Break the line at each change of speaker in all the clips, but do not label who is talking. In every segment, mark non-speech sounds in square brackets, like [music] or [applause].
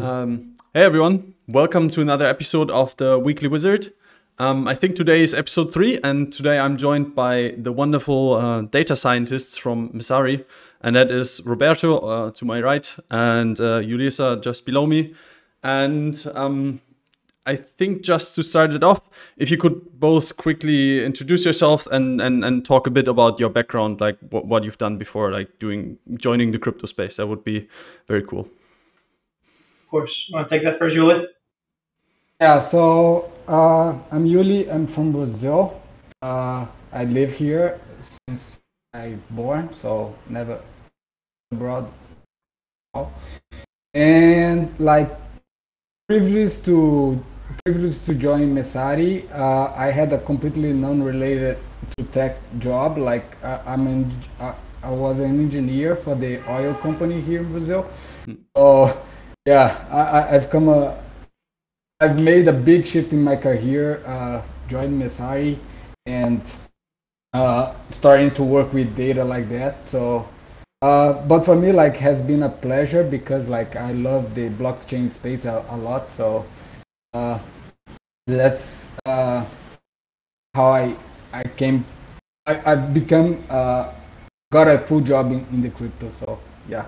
Um, hey everyone, welcome to another episode of the Weekly Wizard. Um, I think today is episode three, and today I'm joined by the wonderful uh, data scientists from Messari, and that is Roberto uh, to my right and uh, just below me. And um, I think just to start it off, if you could both quickly introduce yourself and, and, and talk a bit about your background, like what, what you've done before, like doing joining the crypto space, that would be very cool.
Of course, you want to take that first, Yuli?
Yeah, so uh, I'm Yuli. I'm from Brazil. Uh, I live here since I born, so never abroad. And like previous to previous to join Messari, uh, I had a completely non-related to tech job. Like uh, I'm in, uh, I was an engineer for the oil company here in Brazil. Hmm. So yeah, I, I've come a I've made a big shift in my career, uh, joined Messari and uh, starting to work with data like that. So, uh, but for me, like, has been a pleasure because like I love the blockchain space a, a lot. So, uh, that's uh, how I I came. I, I've become uh, got a full job in, in the crypto. So yeah.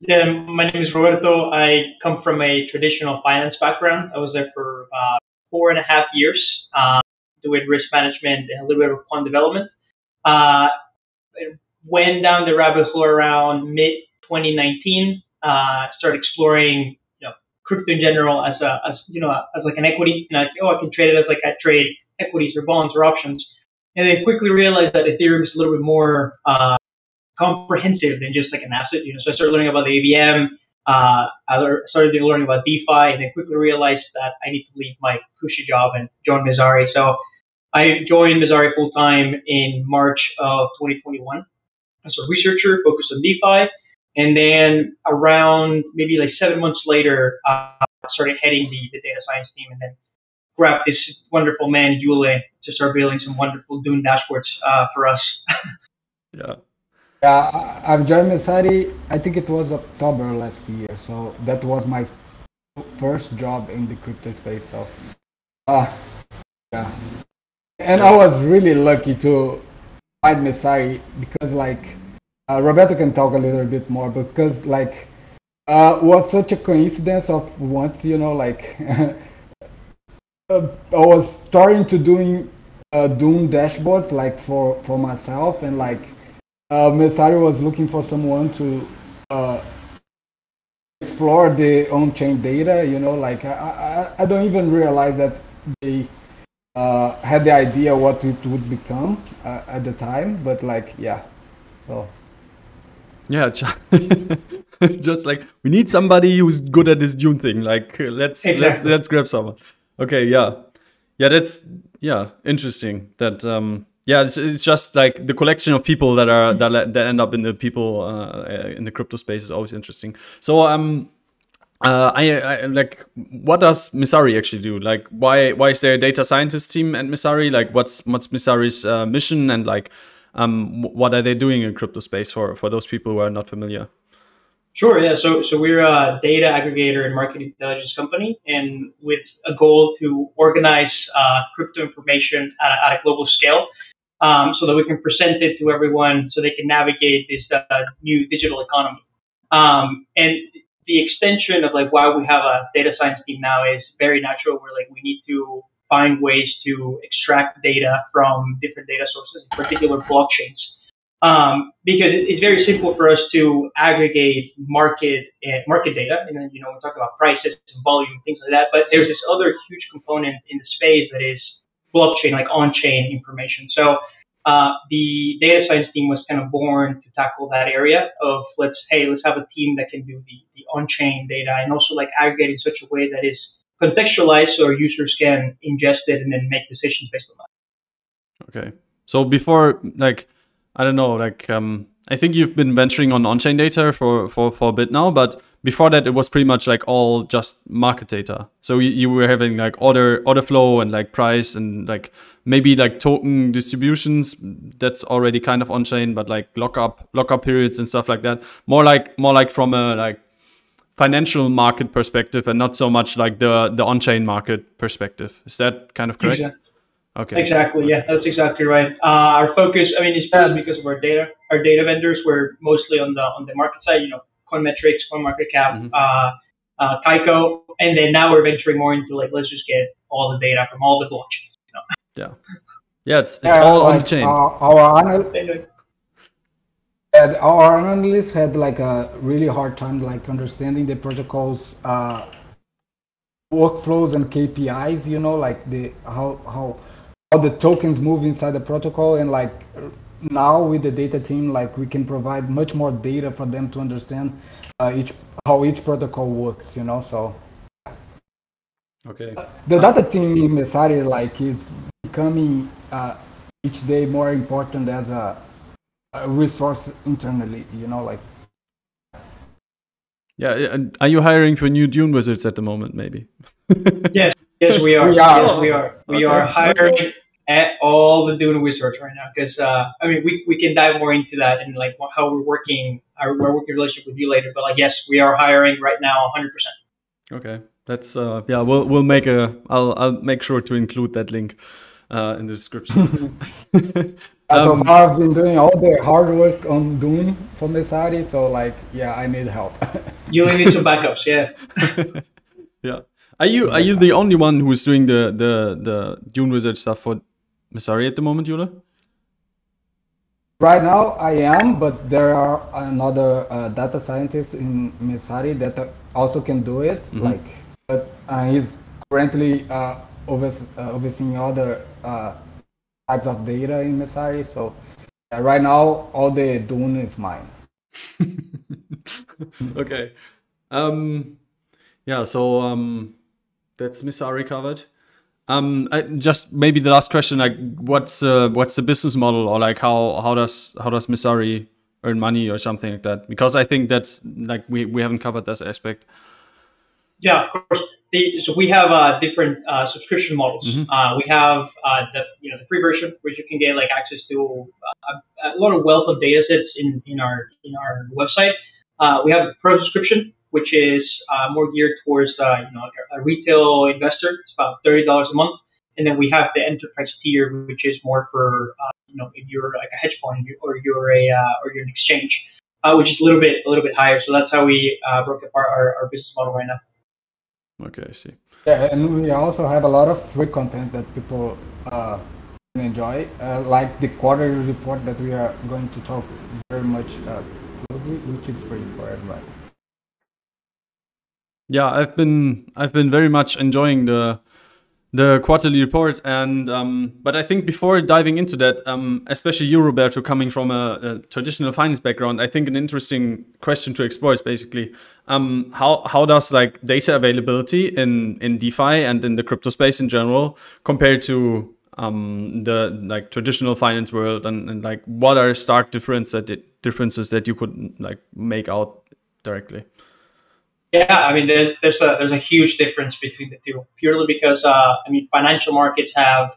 Yeah, my name is Roberto. I come from a traditional finance background. I was there for uh, four and a half years, uh, doing risk management and a little bit of fund development. Uh, went down the rabbit hole around mid 2019. Uh, started exploring, you know, crypto in general as a, as you know, as like an equity. And I oh, I can trade it as like I trade equities or bonds or options. And then quickly realized that Ethereum is a little bit more uh, comprehensive than just like an asset. You know, so I started learning about the EVM. Uh, I started learning about DeFi, and then quickly realized that I need to leave my cushy job and join Messari. So I joined Messari full time in March of 2021 as a researcher focused on DeFi. And then around maybe like seven months later, I started heading the, the data science team and then grabbed this wonderful man, Yule, to start building some wonderful Dune dashboards uh, for us. [laughs]
yeah.
Yeah, I've joined Messari, I think it was October last year. So that was my first job in the crypto space. So, uh, yeah. And I was really lucky to find Messari because, like, uh, Roberto can talk a little bit more because, like, uh, was such a coincidence of once, you know, like, [laughs] uh, I was starting to doing uh, Dune dashboards, like, for, for myself and, like, uh, Messari was looking for someone to uh, explore the on-chain data. You know, like I, I, I don't even realize that they uh, had the idea what it would become uh, at the time. But like, yeah, so.
Yeah, [laughs] just like we need somebody who's good at this Dune thing. Like, let's exactly. let's let's grab someone. Okay, yeah, yeah, that's yeah, interesting. That um, yeah, it's, it's just like the collection of people that are that that end up in the people uh, in the crypto space is always interesting. So um, uh, I, I, like what does Messari actually do? Like why why is there a data scientist team at Messari? Like what's what's Messari's uh, mission and like um what are they doing in crypto space for for those people who are not familiar?
Sure. Yeah. So so we're a data aggregator and market intelligence company, and with a goal to organize uh, crypto information at a, at a global scale um, so that we can present it to everyone so they can navigate this uh, new digital economy. Um, and the extension of like why we have a data science team now is very natural. We're like we need to find ways to extract data from different data sources, in particular blockchains. Um, because it's very simple for us to aggregate market uh, market data, and then you know we talk about prices and volume, things like that. But there's this other huge component in the space that is blockchain, like on-chain information. So uh, the data science team was kind of born to tackle that area of let's hey let's have a team that can do the, the on-chain data and also like aggregate in such a way that is contextualized so our users can ingest it and then make decisions based on
that. Okay. So before like I don't know like um I think you've been venturing on on-chain data for for for a bit now, but before that it was pretty much like all just market data so you, you, were having like order order flow and like price and like maybe like token distributions that's already kind of on chain but like lockup lockup periods and stuff like that more like more like from a like financial market perspective and not so much like the the on-chain market perspective. Is that kind of correct?
Exactly. Okay. Exactly. Yeah, that's exactly right. Uh, our focus, I mean, is because of our data. Our data vendors were mostly on the on the market side. You know, Coinmetrics, CoinMarketCap, mm-hmm. uh, uh, Kaiko, and then now we're venturing more into like let's just get all the data from all the blockchains. You know?
Yeah. Yeah, it's, it's yeah, all like, on the chain. Uh, our,
anal- our analysts had like a really hard time like understanding the protocols uh, workflows and KPIs. You know, like the how how how the tokens move inside the protocol and like now with the data team like we can provide much more data for them to understand uh, each how each protocol works you know so
okay
the data team in Messari like it's becoming uh, each day more important as a, a resource internally you know like
yeah are you hiring for new dune wizards at the moment maybe [laughs]
yes Yes, we are. We are. Yes, we are. We okay. are hiring at all the Dune research right now because uh, I mean we, we can dive more into that and like how we're working our, our working relationship with you later. But like yes, we are hiring right now 100. percent
Okay, that's uh yeah we'll we'll make a I'll I'll make sure to include that link uh, in the description.
um, so far, I've been doing all the hard work on Dune for Messari, so like yeah, I need help. [laughs]
you need some backups, yeah. [laughs]
yeah. Are you are you the only one who's doing the the the Dune Wizard stuff for Messari at the moment, Yula?
Right now, I am, but there are another uh, data scientist in Messari that also can do it. Mm -hmm. Like, but uh, he's currently uh, uh overseeing other uh, types of data in Messari. So right now, all the Dune is mine. [laughs]
okay. Um, yeah. So um, that's Messari covered. Um, I, just maybe the last question, like, what's uh, what's the business model, or like how how does how does Messari earn money or something like that? Because I think that's like we we haven't covered this aspect.
Yeah, of course. The, so we have uh, different uh, subscription models. Mm-hmm. Uh, we have uh, the you know the free version, which you can get like access to uh, a, a, lot of wealth of data sets in in our in our website. Uh, we have the pro subscription, which is uh, more geared towards uh, you know a retail investor. It's about thirty dollars a month, and then we have the enterprise tier, which is more for uh, you know if you're like a hedge fund or you're a uh, or you're an exchange, uh, which is a little bit a little bit higher. So that's how we uh, broke apart our, our business model right now.
Okay, I see.
Yeah, and we also have a lot of free content that people uh, enjoy, uh, like the quarterly report that we are going to talk very much uh, closely, which is free for everybody
yeah, I've been I've been very much enjoying the the quarterly report, and um, but I think before diving into that, um, especially you, Roberto, coming from a, a, traditional finance background, I think an interesting question to explore is basically um, how how does like data availability in in DeFi and in the crypto space in general compare to um, the like traditional finance world, and, and like what are stark difference that it, differences that you could like make out directly?
Yeah, I mean, there's there's a there's a huge difference between the two, purely because uh, I mean, financial markets have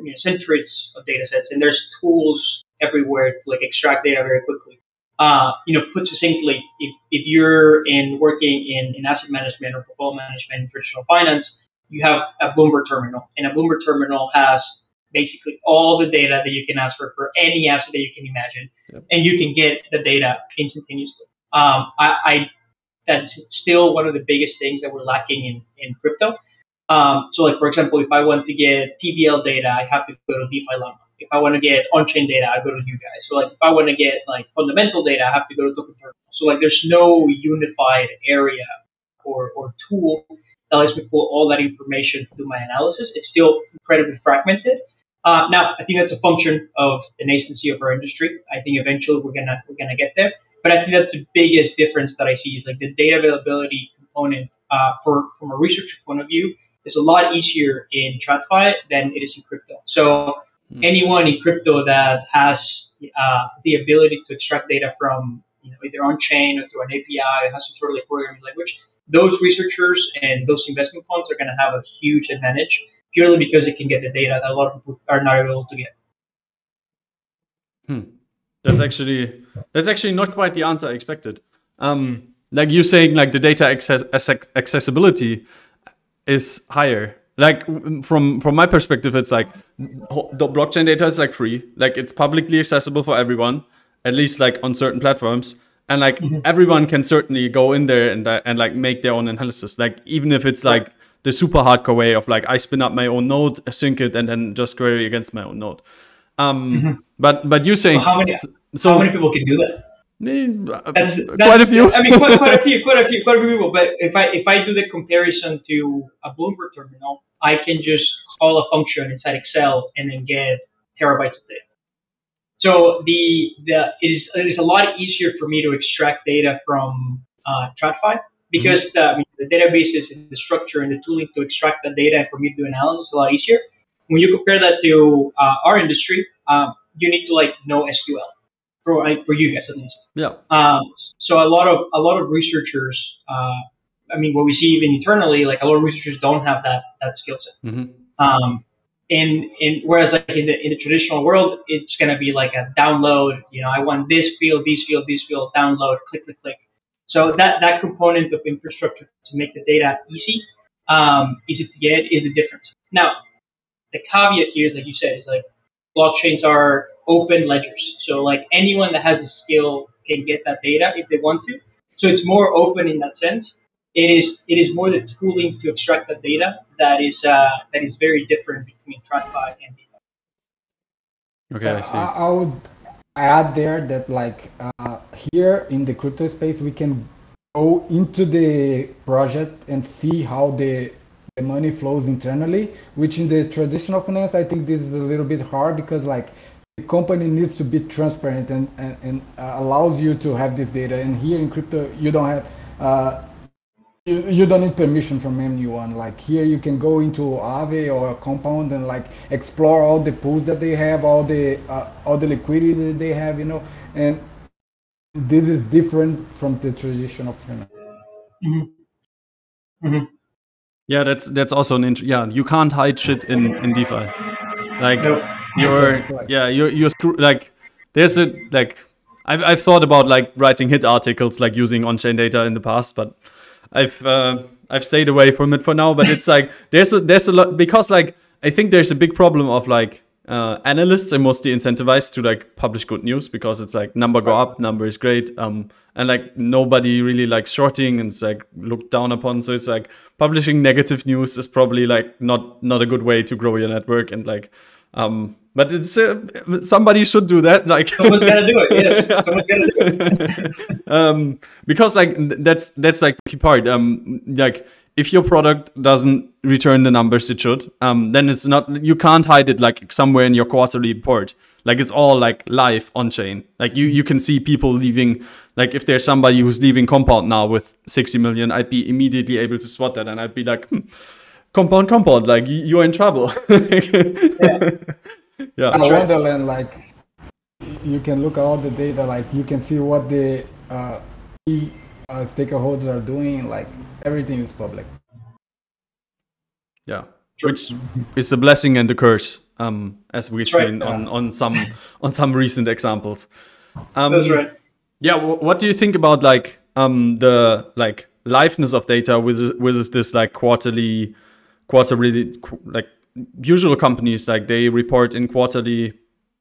you know, centuries of data sets, and there's tools everywhere to like extract data very quickly. Uh, you know, put succinctly, if, if you're in working in, in asset management or portfolio management traditional finance, you have a Bloomberg terminal, and a Bloomberg terminal has basically all the data that you can ask for for any asset that you can imagine, yep. and you can get the data instantaneously. Um, I, I that's still one of the biggest things that we're lacking in, in crypto. Um, so like, for example, if I want to get TVL data, I have to go to DeFi Llama. If I want to get on-chain data, I go to you guys. So like, if I want to get like fundamental data, I have to go to Token Terminal. So like, there's no unified area or, or tool that lets me pull all that information to do my analysis. It's still incredibly fragmented. Uh, now, I think that's a function of the nascency of our industry. I think eventually we're gonna we're gonna get there. But I think that's the biggest difference that I see is like the data availability component uh, for from a researcher point of view is a lot easier in TradFi than it is in crypto. So mm-hmm. anyone in crypto that has uh, the ability to extract data from you know, either on chain or through an API, has some sort of like programming language, those researchers and those investment funds are going to have a huge advantage purely because they can get the data that a lot of people are not able to get.
Hmm. That's actually that's actually not quite the answer I expected. Um, like you saying like the data access accessibility is higher. Like from from my perspective it's like the blockchain data is like free. Like it's publicly accessible for everyone at least like on certain platforms. And like mm-hmm. everyone can certainly go in there and uh, and like make their own analysis. Like even if it's like the super hardcore way of like i spin up my own node sync it and then just query against my own node um mm-hmm. but but you saying
well, how many so how many people can do that
uh, that's, that's, quite a few.
I mean, quite, quite, a few, quite a few, quite a few people. But if I if I do the comparison to a Bloomberg terminal, I can just call a function inside Excel and then get terabytes of data. So the the it is it is a lot easier for me to extract data from uh, TradFi because mm-hmm. the, I mean, the databases and the structure and the tooling to extract the data and for me to do analysis is a lot easier. When you compare that to uh, our industry, um, you need to like know SQL for like, for you guys at least.
Yeah.
Um, so a lot of a lot of researchers, uh, I mean, what we see even internally, like a lot of researchers don't have that that skill set.
Mm-hmm.
Um, and and whereas like in the in the traditional world, it's gonna be like a download. You know, I want this field, this field, this field, download, click, click, click. So that that component of infrastructure to make the data easy, um, easy to get is the difference. Now, the caveat here, like you said, is like blockchains are open ledgers. So like anyone that has a skill can get that data if they want to. So it's more open in that sense. It is it is more the tooling to extract the data that is uh, that is very different between TradFi and DeFi.
Okay, I see.
I, I would add there that like uh, here in the crypto space we can go into the project and see how the the money flows internally which in the traditional finance i think this is a little bit hard because like the company needs to be transparent and, and, and uh, allows you to have this data. And here in crypto, you don't have, uh, you, you don't need permission from anyone. Like here, you can go into Aave or compound and like explore all the pools that they have, all the uh, all the liquidity that they have, you know. And this is different from the traditional finance.
Mm-hmm. Mm-hmm.
Yeah, that's that's also an int- yeah. You can't hide shit in in DeFi. Like. You're yeah you're you're like there's a like I've I've thought about like writing hit articles like using on-chain data in the past, but I've uh, I've stayed away from it for now. But it's like there's a there's a lot because like I think there's a big problem of like uh, analysts are mostly incentivized to like publish good news because it's like number go up, number is great, um, and like nobody really likes shorting and it's like looked down upon. So it's like publishing negative news is probably like not not a good way to grow your network and like um, but it's uh, somebody should do that. Like
someone's gotta do it. Yeah, [laughs] someone's gotta do
it. [laughs] um, because like that's that's like the key part. Um, like if your product doesn't return the numbers it should, um, then it's not. You can't hide it like somewhere in your quarterly report. Like it's all like live on chain. Like you you can see people leaving. Like if there's somebody who's leaving Compound now with 60 million, I'd be immediately able to spot that, and I'd be like. Hmm, compound compound like you're in trouble [laughs]
yeah
yeah. In Wonderland, like you can look at all the data, like you can see what the uh, uh, stakeholders are doing, like everything is public.
Yeah, which is a blessing and a curse, um, as we've That's seen right. on, on some on some recent examples. Um,
That's right.
Yeah, what do you think about like um, the like liveness of data with with this like quarterly quarterly like usual companies like they report in quarterly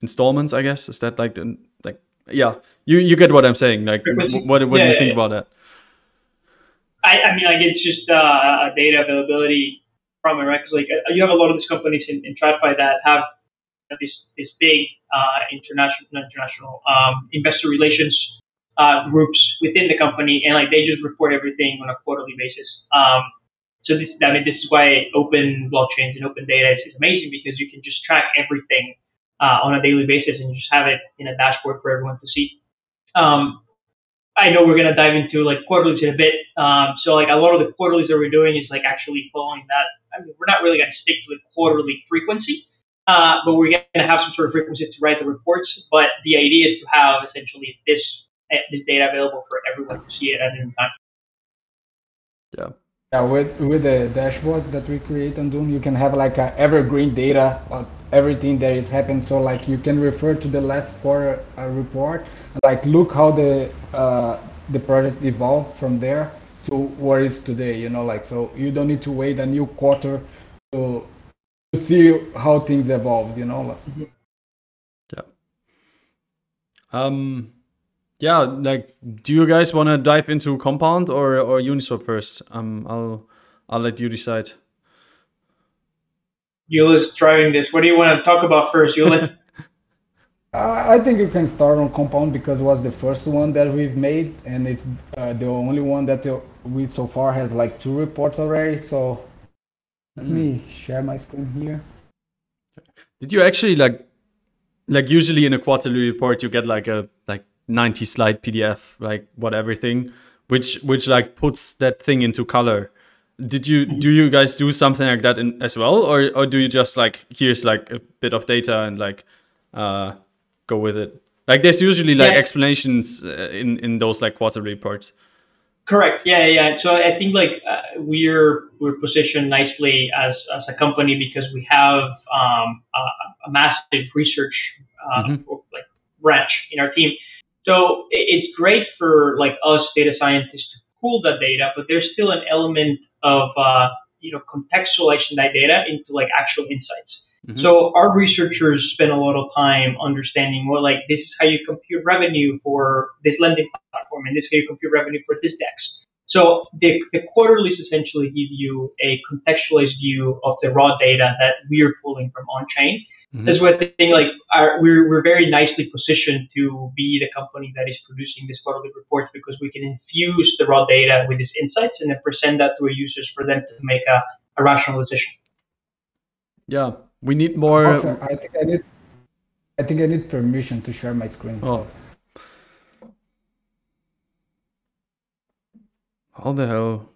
installments i guess is that like the, like yeah you you get what i'm saying like what, what yeah, do you think yeah. about that
I, I mean like it's just uh, a data availability problem right because like uh, you have a lot of these companies in, in TradFi that have this this big uh, international international um, investor relations uh, groups within the company and like they just report everything on a quarterly basis um, so this, I mean, this is why open blockchains and open data is, is amazing because you can just track everything uh, on a daily basis and you just have it in a dashboard for everyone to see. Um, I know we're gonna dive into like quarterlies in a bit. Um, so like a lot of the quarterlies that we're doing is like actually following that. I mean, we're not really gonna stick to the quarterly frequency, uh, but we're gonna have some sort of frequency to write the reports. But the idea is to have essentially this this data available for everyone to see it at any time.
Yeah.
Yeah, with with the dashboards that we create on Dune, you can have like a evergreen data on everything that is happening. So like you can refer to the last quarter uh, report, like look how the uh, the project evolved from there to where it's today. You know, like so you don't need to wait a new quarter to to see how things evolved. You know.
Yeah. Um. Yeah. Like, do you guys want to dive into Compound or or Uniswap first? Um. I'll I'll let you decide.
Yuli's driving this. What do you want to talk about first, Yuli? [laughs]
I I think you can start on Compound because it was the first one that we've made, and it's uh, the only one that we so far has like two reports already. So let me share my screen here.
Did you actually like like usually in a quarterly report you get like a like 90 slide PDF like what everything which which like puts that thing into color. Did you do you guys do something like that in, as well or or do you just like here's like a bit of data and like uh go with it? Like there's usually like
Yeah.
explanations uh, in in those like quarterly reports.
Correct. Yeah, yeah. So I think like uh, we're we're positioned nicely as as a company because we have um, a, a massive research uh,
Mhm.
like branch in our team. So it's great for like us data scientists pull that data, but there's still an element of uh, you know contextualizing that data into like actual insights.
Mhm.
So our researchers spend a lot of time understanding well, like this is how you compute revenue for this lending platform, and this is how you compute revenue for this DEX. So the, the quarterlies essentially give you a contextualized view of the raw data that we are pulling from on-chain.
Mhm.
That's why I think like our, we're, we're very nicely positioned to be the company that is producing these quarterly reports because we can infuse the raw data with these insights and then present that to our users for them to make a, a rational decision.
Yeah. We need more
Boxer, I think I need. I think I need permission to share my screen.
Oh. How the hell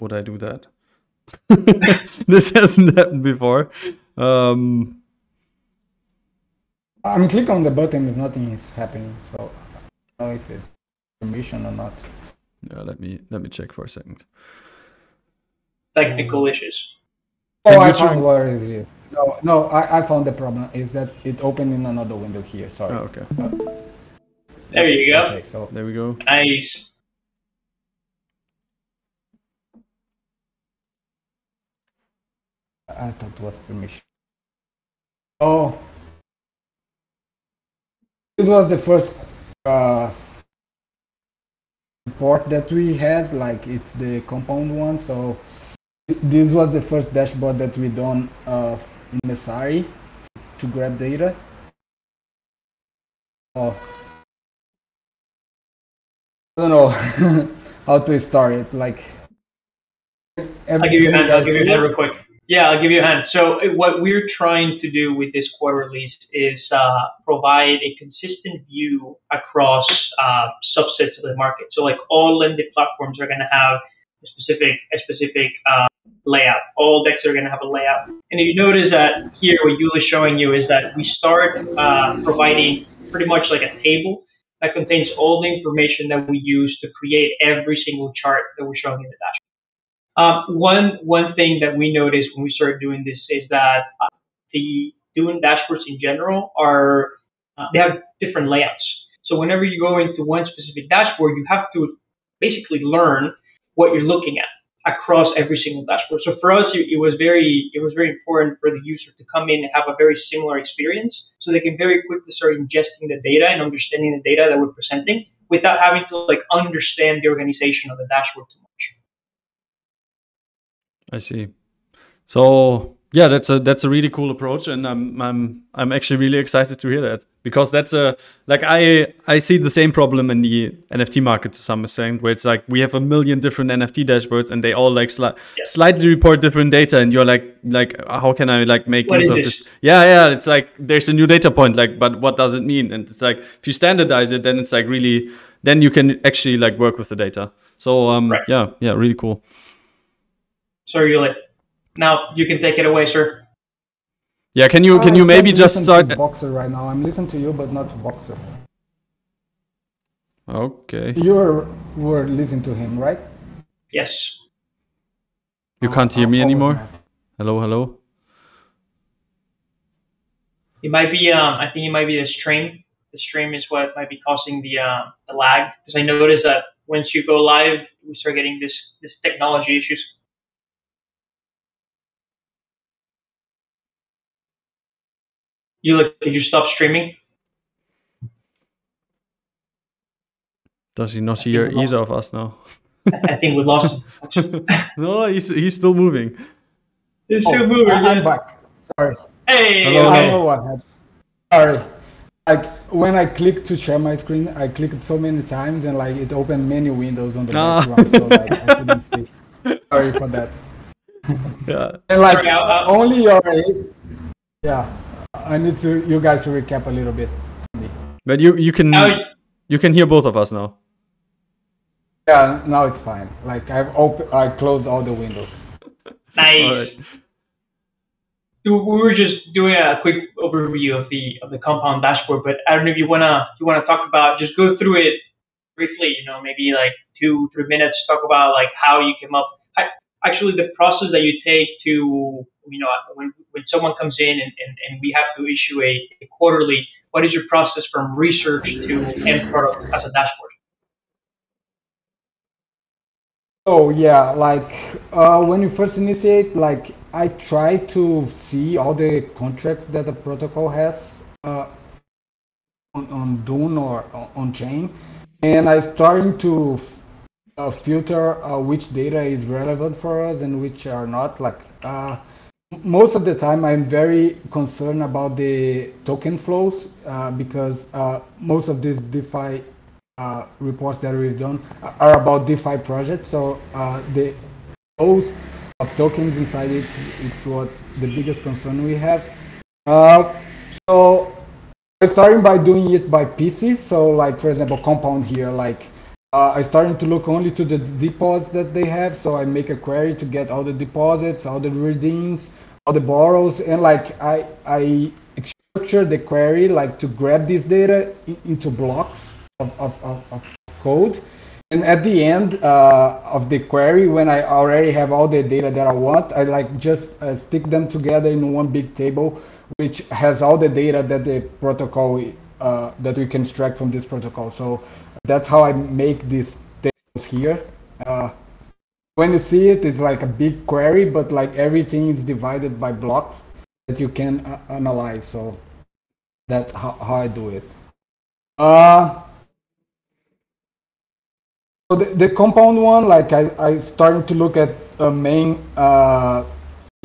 would I do that? [laughs] this hasn't happened before. Um,
I'm clicking on the button, is nothing is happening. So I don't know if it's permission or not.
yeah, let me let me check for a second.
Technical um, issues.
Oh,
Can
I
you try-
found where it is. No, no, I, I found the problem is that it opened in another window here. Sorry.
Oh, okay.
Uh, there you go.
Okay, so
There we go.
Nice.
I thought it was permission. Oh, this was the first uh, report that we had. Like it's the compound one. So this was the first dashboard that we done uh, in Messari to grab data. Oh, I don't know [laughs] how to start it. Like,
I'll give you a hand. I'll give you a hand real quick. Yeah, I'll give you a hand. So uh, what we're trying to do with this quarterlies is uh, provide a consistent view across uh, subsets of the market. So like all lending platforms are going to have a specific a specific uh, layout. All DEXs are going to have a layout. And if you notice that here, what Yul is showing you is that we start uh, providing pretty much like a table that contains all the information that we use to create every single chart that we're showing in the dashboard. Um, one one thing that we noticed when we started Dune this is that uh, the doing dashboards in general are uh, they have different layouts. So whenever you go into one specific dashboard, you have to basically learn what you're looking at across every single dashboard. So for us, it, it was very it was very important for the user to come in and have a very similar experience, so they can very quickly start ingesting the data and understanding the data that we're presenting without having to like understand the organization of the dashboard too much.
I see. So yeah, that's a that's a really cool approach, and I'm I'm I'm actually really excited to hear that because that's a like I I see the same problem in the NFT market to some extent, where it's like we have a million different NFT dashboards, and they all like sli-
Yeah.
slightly report different data, and you're like like how can I like make
What
use of
this?
Yeah, yeah, it's like there's a new data point, like but what does it mean? And it's like if you standardize it, then it's like really then you can actually like work with the data. So um
Right.
yeah yeah really cool.
Sorry, Yulit. Now you can take it away, sir.
Yeah, can you can
I
you maybe just start?
to Boxer right now. I'm listening to you, but not to Boxer.
Okay.
You were, were listening to him, right?
Yes.
You can't hear me anymore? Hello, hello.
It might be. Um, I think it might be the stream. The stream is what might be causing the uh, the lag because I noticed that once you go live, we start getting this this technology issues. You look, did you stop streaming?
Does he not hear either of us now?
I think we lost [laughs] him.
no, he's he's still moving.
He's
Oh,
still moving.
I- I'm back. Sorry.
Hey,
Hello,
I know what happened. Sorry. Like when I clicked to share my screen, I clicked so many times and like it opened many windows on the
Ah.
background, so like I couldn't see. [laughs] Sorry for that.
Yeah.
And like
Sorry, I'll- I'll-
only your yeah. I need to you guys to recap a little bit.
But you you can you can hear both of us now.
Yeah, now it's fine. Like I've opened, I closed all the windows.
nice.
All right.
We were just doing a quick overview of the of the compound dashboard, but I don't know if you wanna if you wanna talk about just go through it briefly. You know, maybe like two three minutes. Talk about like how you came up. Actually, the process that you take to you know when when someone comes in and, and, and we have to issue a, a quarterly. What is your process from research to end product as a dashboard?
Oh yeah, like uh, when you first initiate, like I try to see all the contracts that the protocol has uh, on, on Dune or on- on chain, and I starting to uh, filter uh, which data is relevant for us and which are not. Like uh, most of the time, I'm very concerned about the token flows uh, because uh, most of these DeFi uh, reports that we've done are about DeFi projects. So the flows of tokens inside it, it's what the biggest concern we have. So starting by doing it by pieces. So like for example, Compound here, like uh, I starting to look only to the deposits that they have. So I make a query to get all the deposits, all the redeems, all the borrows, and like I I structure the query like to grab this data into blocks of, of, of, of code. And at the end uh, of the query, when I already have all the data that I want, I like just uh, stick them together in one big table, which has all the data that the protocol uh, that we can extract from this protocol. So that's how I make these tables here. Uh, when you see it, it's like a big query, but like everything is divided by blocks that you can uh, analyze. So that's how, how I do it. Uh, so the, the compound one, like I, I starting to look at a main uh,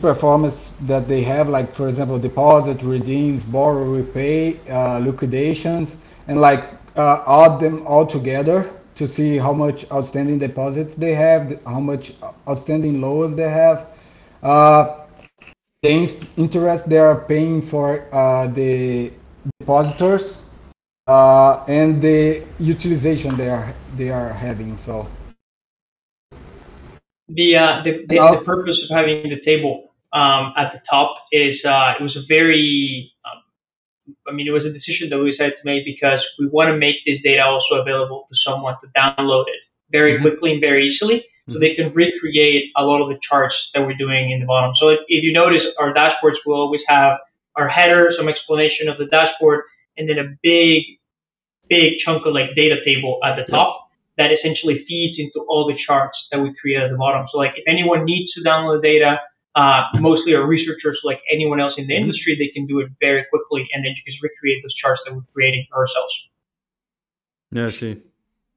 performance that they have, like for example, deposit, redeems, borrow, repay, uh, liquidations, and like uh, add them all together to see how much outstanding deposits they have, how much outstanding loans they have, uh, the interest they are paying for uh, the depositors, uh, and the utilization they are they are having. So
The, uh, the, the, the purpose of having the table um, at the top is uh, it was a very, um, I mean, it was a decision that we decided to make because we want to make this data also available to someone to download it very
Mhm.
quickly and very easily so they can recreate a lot of the charts that we're doing in the bottom. So if, if you notice, our dashboards will always have our header, some explanation of the dashboard, and then a big, big chunk of like data table at the top that essentially feeds into all the charts that we create at the bottom. So like if anyone needs to download the data, uh, mostly our researchers, like anyone else in the industry, they can do it very quickly and then you can recreate those charts that we're creating for ourselves.
Yeah, I see.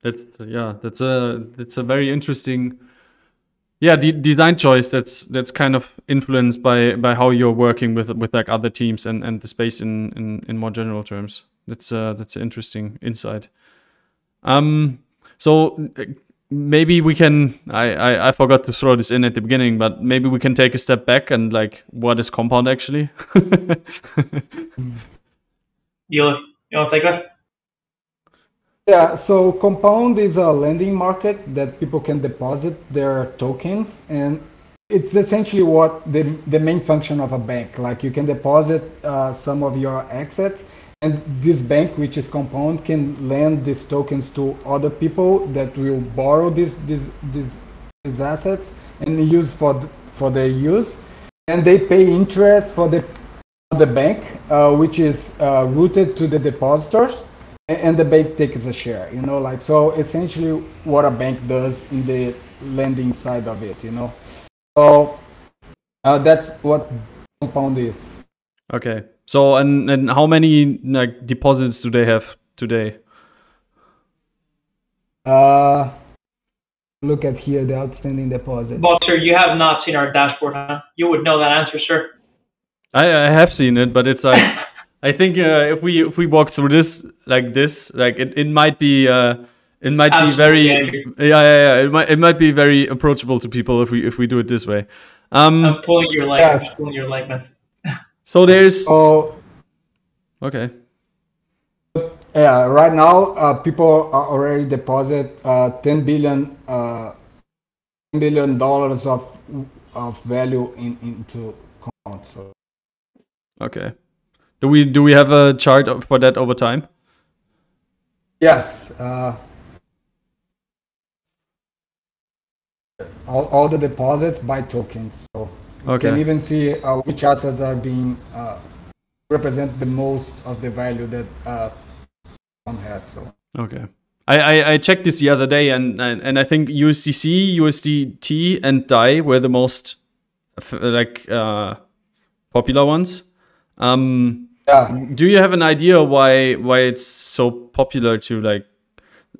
That's yeah, that's a that's a very interesting yeah, de- design choice that's that's kind of influenced by by how you're working with with like other teams and and the space in in in more general terms. That's uh that's an interesting insight. Um so maybe we can I, I I forgot to throw this in at the beginning, but maybe we can take a step back and like what is compound actually? [laughs]
You, you want to take that?
yeah, so Compound is a lending market that people can deposit their tokens, and it's essentially what the the main function of a bank. Like you can deposit uh, some of your assets, and this bank, which is Compound, can lend these tokens to other people that will borrow these these these, these assets and use for th- for their use, and they pay interest for the the bank, uh, which is uh, routed to the depositors. and the bank takes a share. You know, like so essentially what a bank does in the lending side of it. You know, so uh, that's what compound is.
Okay. So and and how many like deposits do they have today?
Uh, look at here the outstanding deposit.
But sir, you have not seen our dashboard, huh? You would know that answer, sir.
I, I have seen it, but it's like [laughs] I think uh, if we if we walk through this like this, like it, it might be uh, it might be very yeah, yeah yeah it might it might be very approachable to people if we if we do it this way. Um,
I'm pulling your leg. Yes. I'm pulling your leg, man.
So there's.
Oh.
Okay.
Yeah, right now uh, people are already deposit uh, 10 billion, uh, 10 billion dollars of of value in, into compound. So.
Okay. Do we do we have a chart for that over time?
Yes. Uh, all, all the deposits by tokens. So you okay. can even see uh, which assets are being uh, represent the most of the value that uh, one has. So
okay. I, I, I checked this the other day and, and, and I think USDC, USDT, and DAI were the most like uh, popular ones. Um,
yeah.
Do you have an idea why why it's so popular to like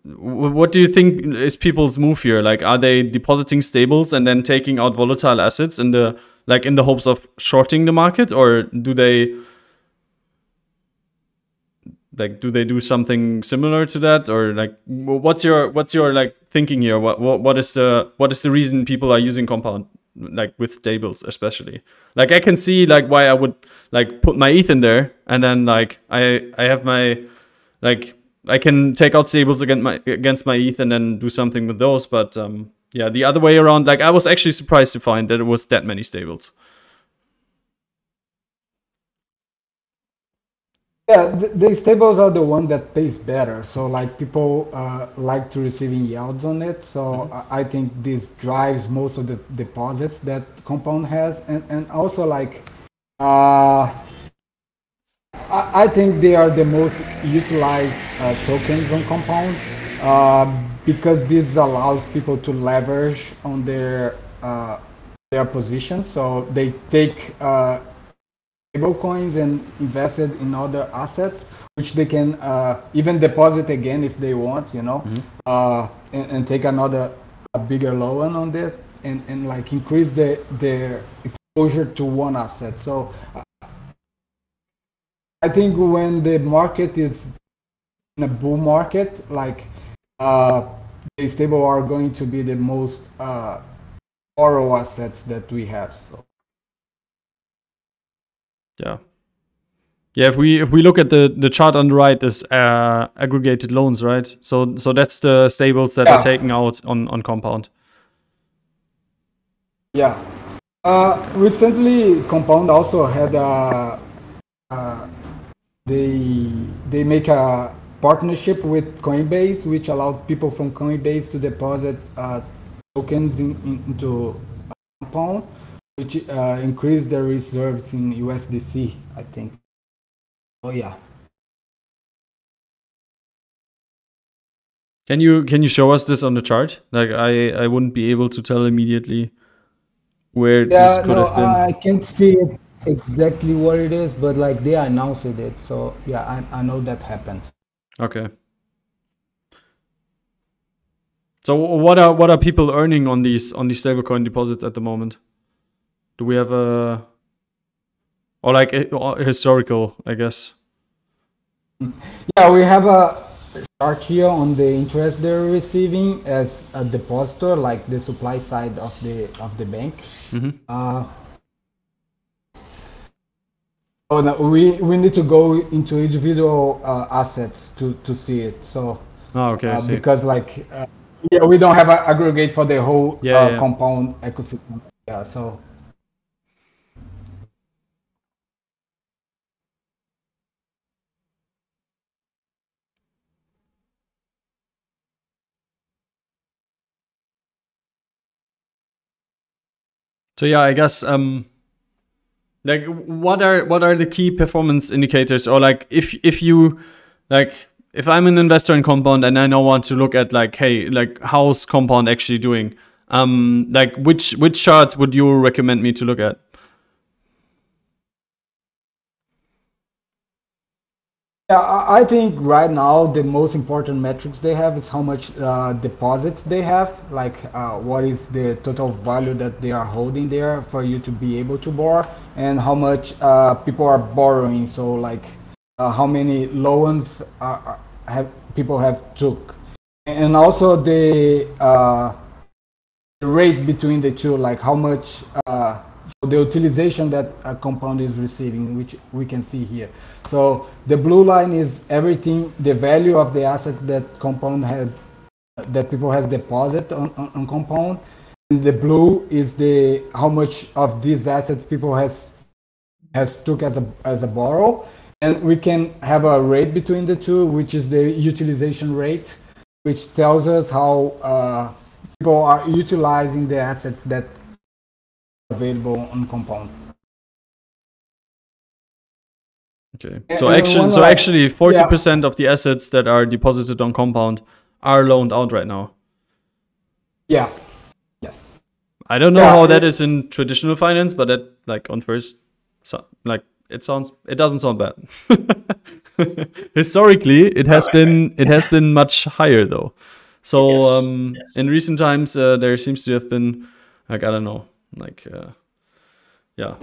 what do you think is people's move here? Like, are they depositing stables and then taking out volatile assets in the like in the hopes of shorting the market, or do they like do they do something similar to that, or like what's your what's your like thinking here? What what what is the what is the reason people are using compound like with stables especially? Like I can see like why I would like put my ETH in there and then like I I have my like I can take out stables against my against my ETH and then do something with those. But um, yeah, the other way around. Like I was actually surprised to find that it was that many stables.
Yeah, the, the stables are the one that pays better. So like people uh, like to receiving yields on it. So mm -hmm. I think this drives most of the deposits that Compound has, and and also like. Uh, I think they are the most utilized uh, tokens on Compound uh, because this allows people to leverage on their uh, their position. So they take uh, stable coins and invest it in other assets, which they can uh, even deposit again if they want, you know, mm-hmm. Uh, and, and, take another a bigger loan on that and, and like increase the, their exposure to one asset. So I think when the market is in a bull market, like uh, the stable are going to be the most uh, borrow assets that we have. So.
Yeah. Yeah, if we if we look at the the chart on the right, is uh, aggregated loans, right? So so that's the stables that yeah. are taken out on on compound.
Yeah. Uh, recently, Compound also had a, a they they make a partnership with Coinbase, which allowed people from Coinbase to deposit uh, tokens in, in, into Compound, which uh, increased their reserves in USDC, I think. Oh yeah.
Can you can you show us this on the chart? Like I I wouldn't be able to tell immediately where yeah, this could
no,
have been.
I can't see exactly what it is, but like they announced it. So yeah, I, I know that happened.
Okay. So what are what are people earning on these on these stablecoin deposits at the moment? Do we have a or like a, historical, I guess?
Yeah, we have a chart here on the interest they're receiving as a depositor, like the supply side of the of the bank.
Mm -hmm.
uh, Oh, no, we we need to go into individual uh, assets to to see it. So.
Oh, okay.
Uh, because like, uh, yeah, we don't have an aggregate for the whole yeah, uh, yeah. compound ecosystem. Yeah. So.
So yeah, I guess um like what are what are the key performance indicators or like if if you like if I'm an investor in Compound and I now want to look at like, hey, like how's Compound actually doing? Um, like which which charts would you recommend me to look at?
Yeah, I think right now the most important metrics they have is how much uh, deposits they have, like uh, what is the total value that they are holding there for you to be able to borrow, and how much uh, people are borrowing. So like uh, how many loans are, have people have took, and also the, uh, rate between the two, like how much uh, so the utilization that a compound is receiving, which we can see here. So the blue line is everything, the value of the assets that compound has, that people has deposit on, on, on compound. And the blue is the how much of these assets people has has took as a as a borrow. And we can have a rate between the two, which is the utilization rate, which tells us how uh, people are utilizing the assets that available on compound.
Okay. So actually, so actually, forty percent yeah. of the assets that are deposited on compound are loaned out right now.
Yes.
I don't know yeah, how that is in traditional finance, but that like on first, so, like it sounds, it doesn't sound bad. [laughs] Historically, it has been it has been much higher though. So um, in recent times, uh, there seems to have been like I don't know like uh, yeah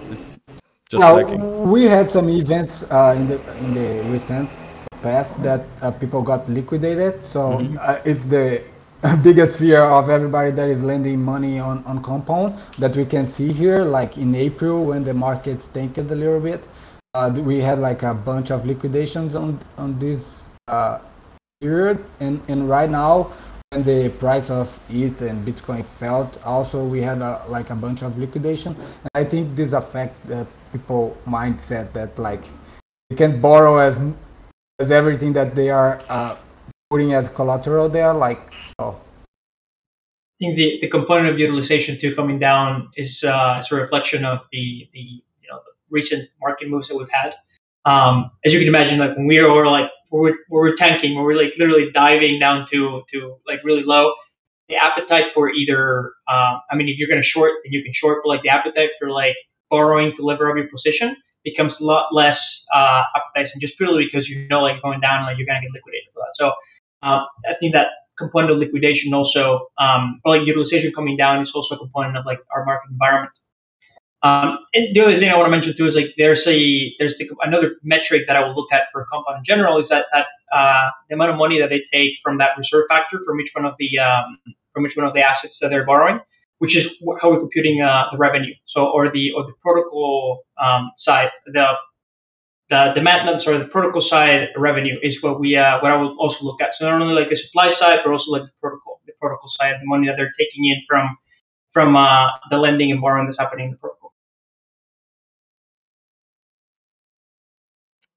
just now, lacking. we had some events uh, in the in the recent past that uh, people got liquidated so mm-hmm. Uh, it's the [laughs] biggest fear of everybody that is lending money on, on compound that we can see here like in april when the markets tanked a little bit uh, we had like a bunch of liquidations on on this uh, period and and right now when the price of ETH and Bitcoin fell, also we had a, like a bunch of liquidation. I think this affect the people mindset that like you can borrow as as everything that they are uh, putting as collateral there, like so.
I think the, the component of utilization too coming down is, uh, is a reflection of the, the you know the recent market moves that we've had. Um, as you can imagine, like when we were like we're, we're tanking, we're like literally diving down to to like really low. The appetite for either, uh, I mean, if you're going to short, then you can short, but like the appetite for like borrowing to lever up your position becomes a lot less uh, appetizing, just purely because you know like going down, like you're going to get liquidated for that. So um, I think that component of liquidation also, um, or like utilization coming down is also a component of like our market environment. Um, and the other thing I want to mention too is like there's a there's the, another metric that I will look at for a compound in general is that that uh, the amount of money that they take from that reserve factor from each one of the um, from each one of the assets that they're borrowing, which is how we're computing uh, the revenue. So or the or the protocol um, side the the demand or the protocol side revenue is what we uh, what I will also look at. So not only like the supply side, but also like the protocol the protocol side, the money that they're taking in from from uh, the lending and borrowing that's happening in the protocol.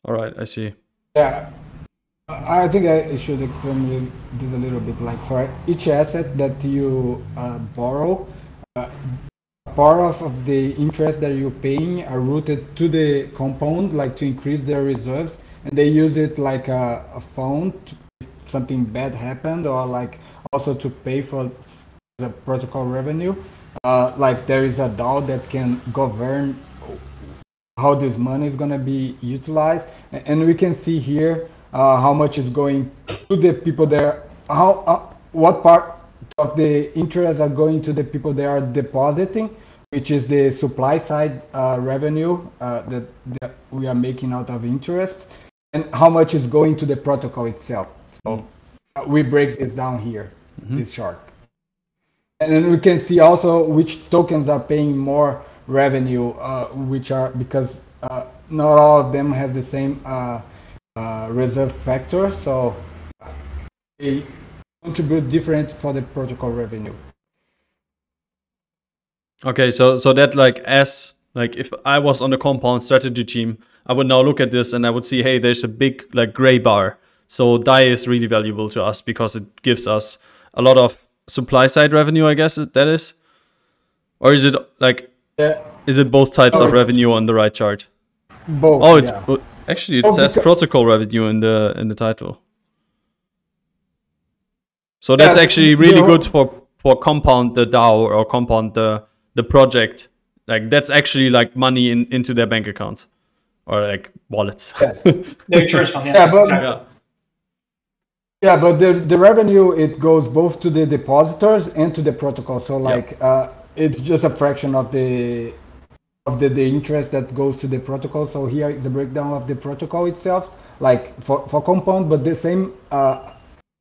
All right, I see.
Yeah, I think I should explain this a little bit. Like for each asset that you uh, borrow, uh, part of, the interest that you're paying are routed to the compound, like to increase their reserves, and they use it like a, a fund if something bad happened, or like also to pay for the protocol revenue. Uh, like there is a DAO that can govern how this money is going to be utilized and we can see here uh, how much is going to the people there how uh, what part of the interest are going to the people they are depositing which is the supply side uh, revenue uh, that, that, we are making out of interest and how much is going to the protocol itself. So uh, we break this down here mm-hmm. this chart. And then we can see also which tokens are paying more revenue, uh, which are because uh, not all of them have the same uh, uh, reserve factor, so contribute different for the protocol revenue.
Okay, so so that like as like if I was on the compound strategy team, I would now look at this and I would see, hey, there's a big like gray bar. So DAI is really valuable to us because it gives us a lot of supply side revenue, I guess that is. Or is it like yeah. Is it both types oh, of revenue on the right chart?
Both.
Oh, it's yeah. actually it oh, says protocol revenue in the in the title. So that's yeah, actually really good for for compound the DAO or compound the the project. Like that's actually like money in, into their bank accounts or like wallets.
Yes. [laughs] yeah. yeah, but yeah. yeah, but the the revenue it goes both to the depositors and to the protocol. So like yep. uh, it's just a fraction of the of the, the interest that goes to the protocol. So here is a breakdown of the protocol itself, like for, for compound, but the same uh,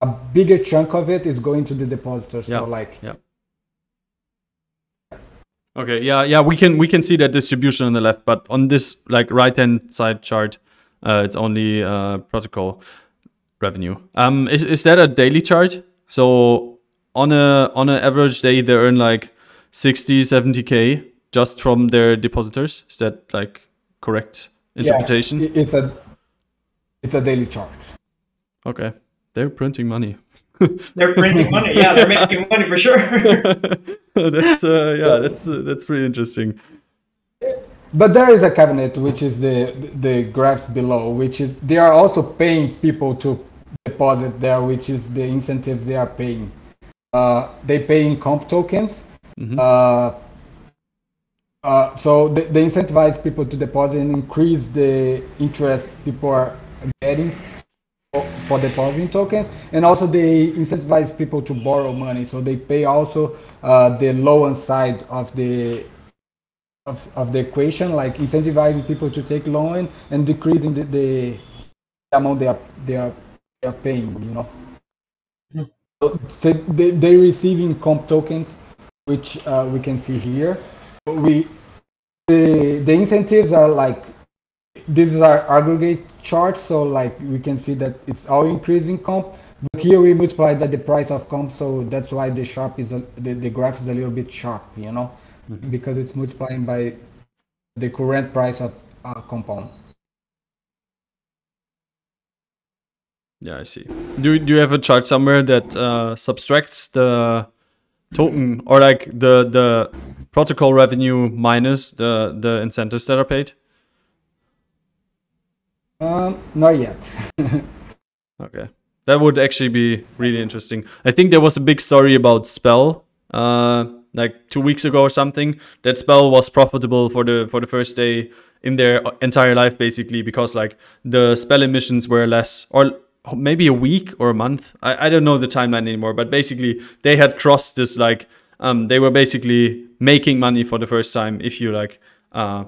a bigger chunk of it is going to the depositors. Yeah. So like
yeah. Okay, yeah, yeah, we can we can see that distribution on the left, but on this like right hand side chart, uh, it's only uh, protocol revenue. Um, is is that a daily chart? So on a on an average day, they earn like 60, 70 k just from their depositors. Is that like correct interpretation?
Yeah, it's a it's a daily chart.
Okay, they're printing money.
they're printing money. Yeah, they're making money for sure. [laughs]
that's uh, yeah, that's uh, that's pretty interesting.
But there is a cabinet, which is the the graphs below, which is they are also paying people to deposit there, which is the incentives they are paying. Uh, they pay in comp tokens. Mm-hmm. Uh, uh, so they, they incentivize people to deposit and increase the interest people are getting for depositing tokens and also they incentivize people to borrow money. So they pay also uh, the low end side of the of, of the equation like incentivizing people to take loan and decreasing the, the amount they are they are, they are paying you know? Hmm. so they, they're receiving comp tokens which uh, we can see here. We the the incentives are like this is our aggregate chart, so like we can see that it's all increasing comp. But here we multiply by the price of comp, so that's why the sharp is a, the, the graph is a little bit sharp, you know, mm-hmm. because it's multiplying by the current price of uh, compound.
Yeah, I see. Do do you have a chart somewhere that uh, subtracts the token or like the the protocol revenue minus the the incentives that are paid?
Um, not yet. [laughs]
okay, that would actually be really interesting. I think there was a big story about Spell, uh, like two weeks ago or something. That Spell was profitable for the for the first day in their entire life, basically, because like the spell emissions were less or maybe a week or a month. I, I don't know the timeline anymore, but basically they had crossed this like um, they were basically making money for the first time if you like uh,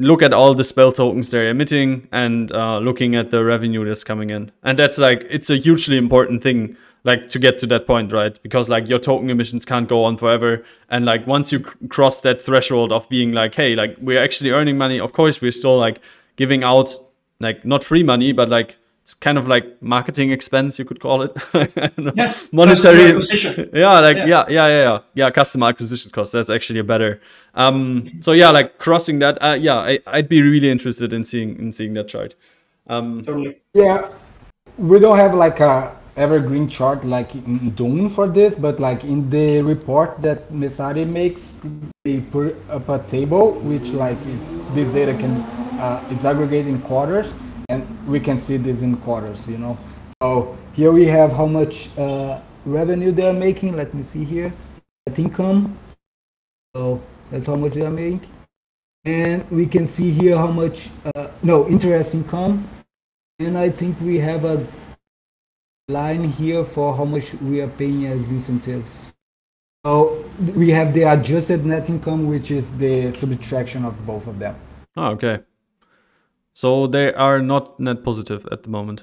look at all the spell tokens they're emitting and uh, looking at the revenue that's coming in. And that's like, it's a hugely important thing, like to get to that point, right? Because like your token emissions can't go on forever. And like once you cross that threshold of being like, hey, like we're actually earning money, of course, we're still like giving out like not free money, but like it's kind of like marketing expense you could call it. [laughs]
Yeah,
monetary yeah like yeah. yeah. yeah yeah yeah. Yeah customer acquisition cost that's actually a better um so yeah like crossing that uh, yeah I, i'd be really interested in seeing in seeing that chart. Um
totally. yeah. We don't have like a evergreen chart like in Dune for this, but like in the report that Messari makes, they put up a table which like it, this data can uh, it's aggregated in quarters, and we can see this in quarters you know. So here we have how much uh, revenue they are making. Let me see here. Net income. So that's how much they are making. And we can see here how much uh, no interest income. And I think we have a line here for how much we are paying as incentives. So we have the adjusted net income which is the subtraction of both of them.
Oh, okay so they are not net positive at the moment.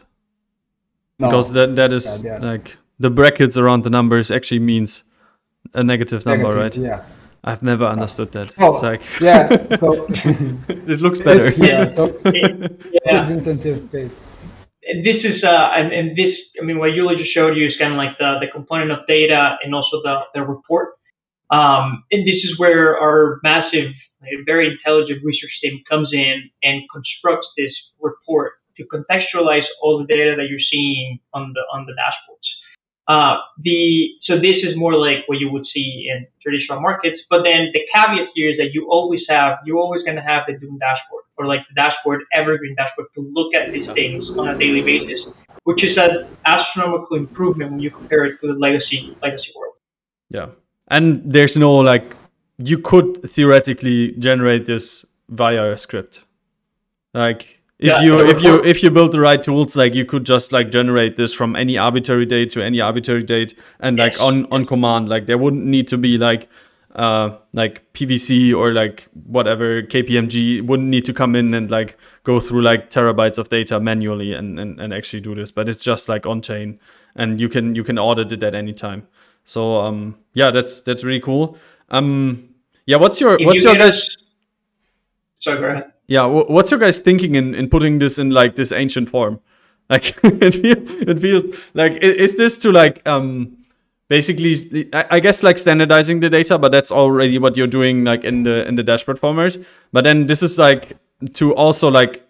No. Because that that is yeah, yeah. like the brackets around the numbers actually means a negative number, negative,
right? Yeah.
I've never understood that. Oh, it's like
yeah, so [laughs]
it looks [laughs] better.
yeah, so, [laughs] yeah. incentives paid.
This is uh, and, and this I mean what Yuli just showed you is kind of like the the component of data and also the the report. Um, and this is where our massive a very intelligent research team comes in and constructs this report to contextualize all the data that you're seeing on the on the dashboards. Uh, the so this is more like what you would see in traditional markets, but then the caveat here is that you always have you're always going to have the Dune dashboard or like the dashboard evergreen dashboard to look at these things on a daily basis which is an astronomical improvement when you compare it to the legacy legacy world.
Yeah, and there's no like you could theoretically generate this via a script, like. If
Yeah,
you if you if you build the right tools, like you could just like generate this from any arbitrary date to any arbitrary date, and like on on command, like there wouldn't need to be like uh like PwC or like whatever KPMG wouldn't need to come in and like go through like terabytes of data manually and and, and actually do this, but it's just like on chain, and you can you can audit it at any time. So um yeah, that's that's really cool. Um yeah, what's your
If
what's
you
your guys
Sorry, go ahead.
yeah what's your guys thinking in in putting this in like this ancient form? [laughs] Like it, feel, it feels like is this to like um basically I, I guess like standardizing the data but that's already what you're doing like in the in the dashboard format but then this is like to also like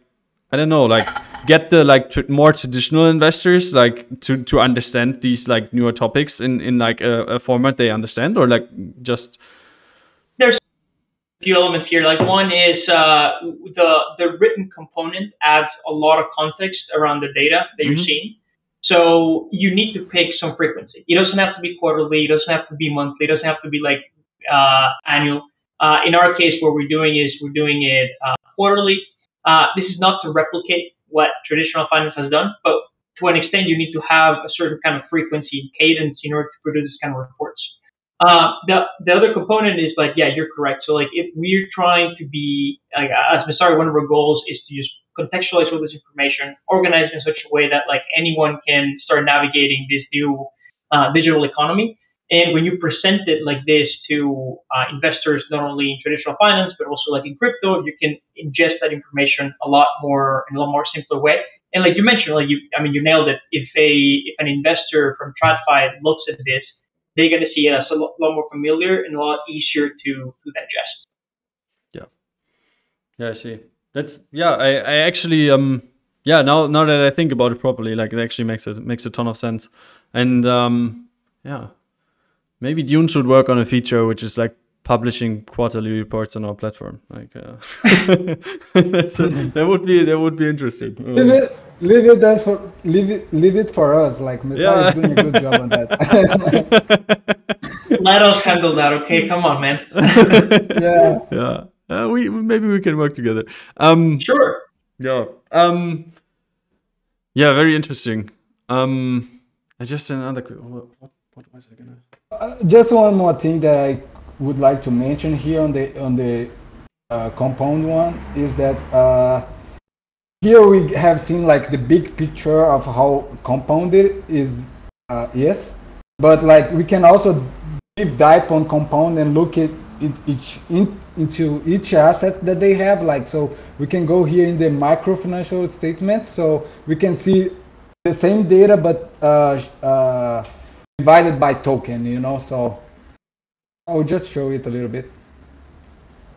i don't know like get the like tr- more traditional investors like to to understand these like newer topics in in like a, a format they understand or like just
there's a few elements here. Like one is uh, the the written component adds a lot of context around the data that you're
Mhm.
seeing. So you need to pick some frequency. It doesn't have to be quarterly. It doesn't have to be monthly. It doesn't have to be like uh, annual. Uh, in our case, what we're doing is we're doing it uh, quarterly. Uh, this is not to replicate what traditional finance has done, but to an extent, you need to have a certain kind of frequency and cadence in order to produce this kind of reports. Uh, the the other component is like, yeah, you're correct. So like, if we're trying to be like, as Messari, one of our goals is to just contextualize all this information, organize it in such a way that like anyone can start navigating this new uh, digital economy. And when you present it like this to uh, investors, not only in traditional finance but also like in crypto, you can ingest that information a lot more in a lot more simpler way. And like you mentioned, like you, I mean, you nailed it. If a if an investor from TradFi looks at this, they're going to see as a lot, lot more familiar and a lot easier to to digest.
Yeah, Yeah, I see. That's yeah. I, I actually um yeah now now that I think about it properly, like it actually makes it makes a ton of sense. And um yeah, maybe Dune should work on a feature which is like publishing quarterly reports on our platform. Like uh, that's [laughs] a, [laughs] that would be that would be interesting.
Leave it, leave it as for leave it, leave it for us. Like Messari
Yeah.
is doing a good job on that. [laughs]
Let us handle that, okay? Come on, man.
yeah.
yeah. Uh, we maybe we can work together. Um
sure.
Yeah. Um. Yeah. Very interesting. Um. I just another. que- What, what, what was I gonna?
Uh, just one more thing that I would like to mention here on the on the uh, compound one is that uh, here we have seen like the big picture of how compounded is uh, but like we can also deep dive on compound and look at it, each in, into each asset that they have. Like so, we can go here in the micro financial statement, so we can see the same data but uh, uh, divided by token. You know, so I'll just show it a little bit.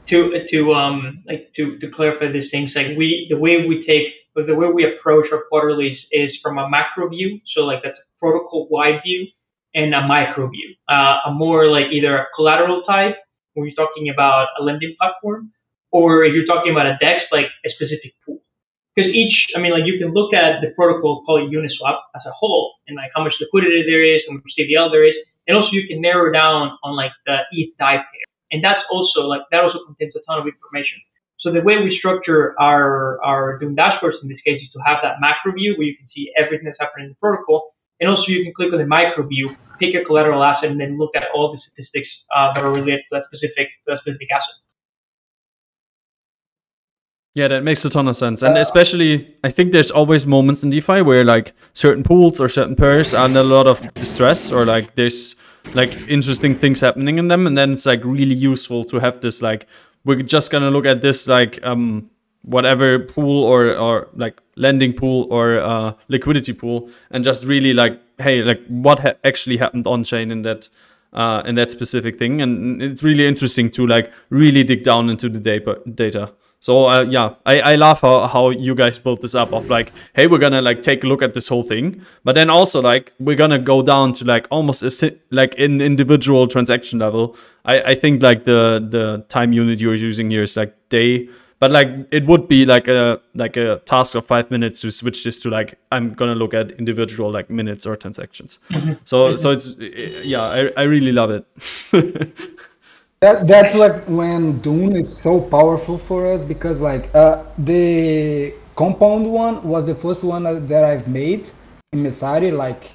to to um like to to clarify these things like we the way we take but the way we approach our quarterlies is from a macro view so like that's a protocol wide view and a micro view uh, a more like either a collateral type when you're talking about a lending platform or if you're talking about a dex like a specific pool because each i mean like you can look at the protocol called uniswap as a whole and like how much liquidity there is how much TVL there is and also you can narrow down on like the eth dai pair and that's also like that also contains a ton of information. So the way we structure our our Dune dashboards in this case is to have that macro view where you can see everything that's happening in the protocol, and also you can click on the micro view, pick a collateral asset, and then look at all the statistics uh, that are related to that specific to that specific asset.
Yeah, that makes a ton of sense, and especially I think there's always moments in DeFi where like certain pools or certain pairs are in a lot of distress, or like there's like interesting things happening in them, and then it's like really useful to have this like we're just gonna look at this like um whatever pool or or like lending pool or uh, liquidity pool, and just really like hey like what ha- actually happened on chain in that uh, in that specific thing, and it's really interesting to like really dig down into the data data. So uh, yeah, I, I love how, how you guys built this up of like, hey, we're gonna like take a look at this whole thing, but then also like we're gonna go down to like almost a si- like in individual transaction level. I, I think like the the time unit you're using here is like day, but like it would be like a like a task of five minutes to switch this to like i'm gonna look at individual like minutes or transactions mm-hmm. so mm-hmm. so it's yeah I, I really love it [laughs]
that that's like when Dune is so powerful for us because like uh the compound one was the first one that i've made in Messari like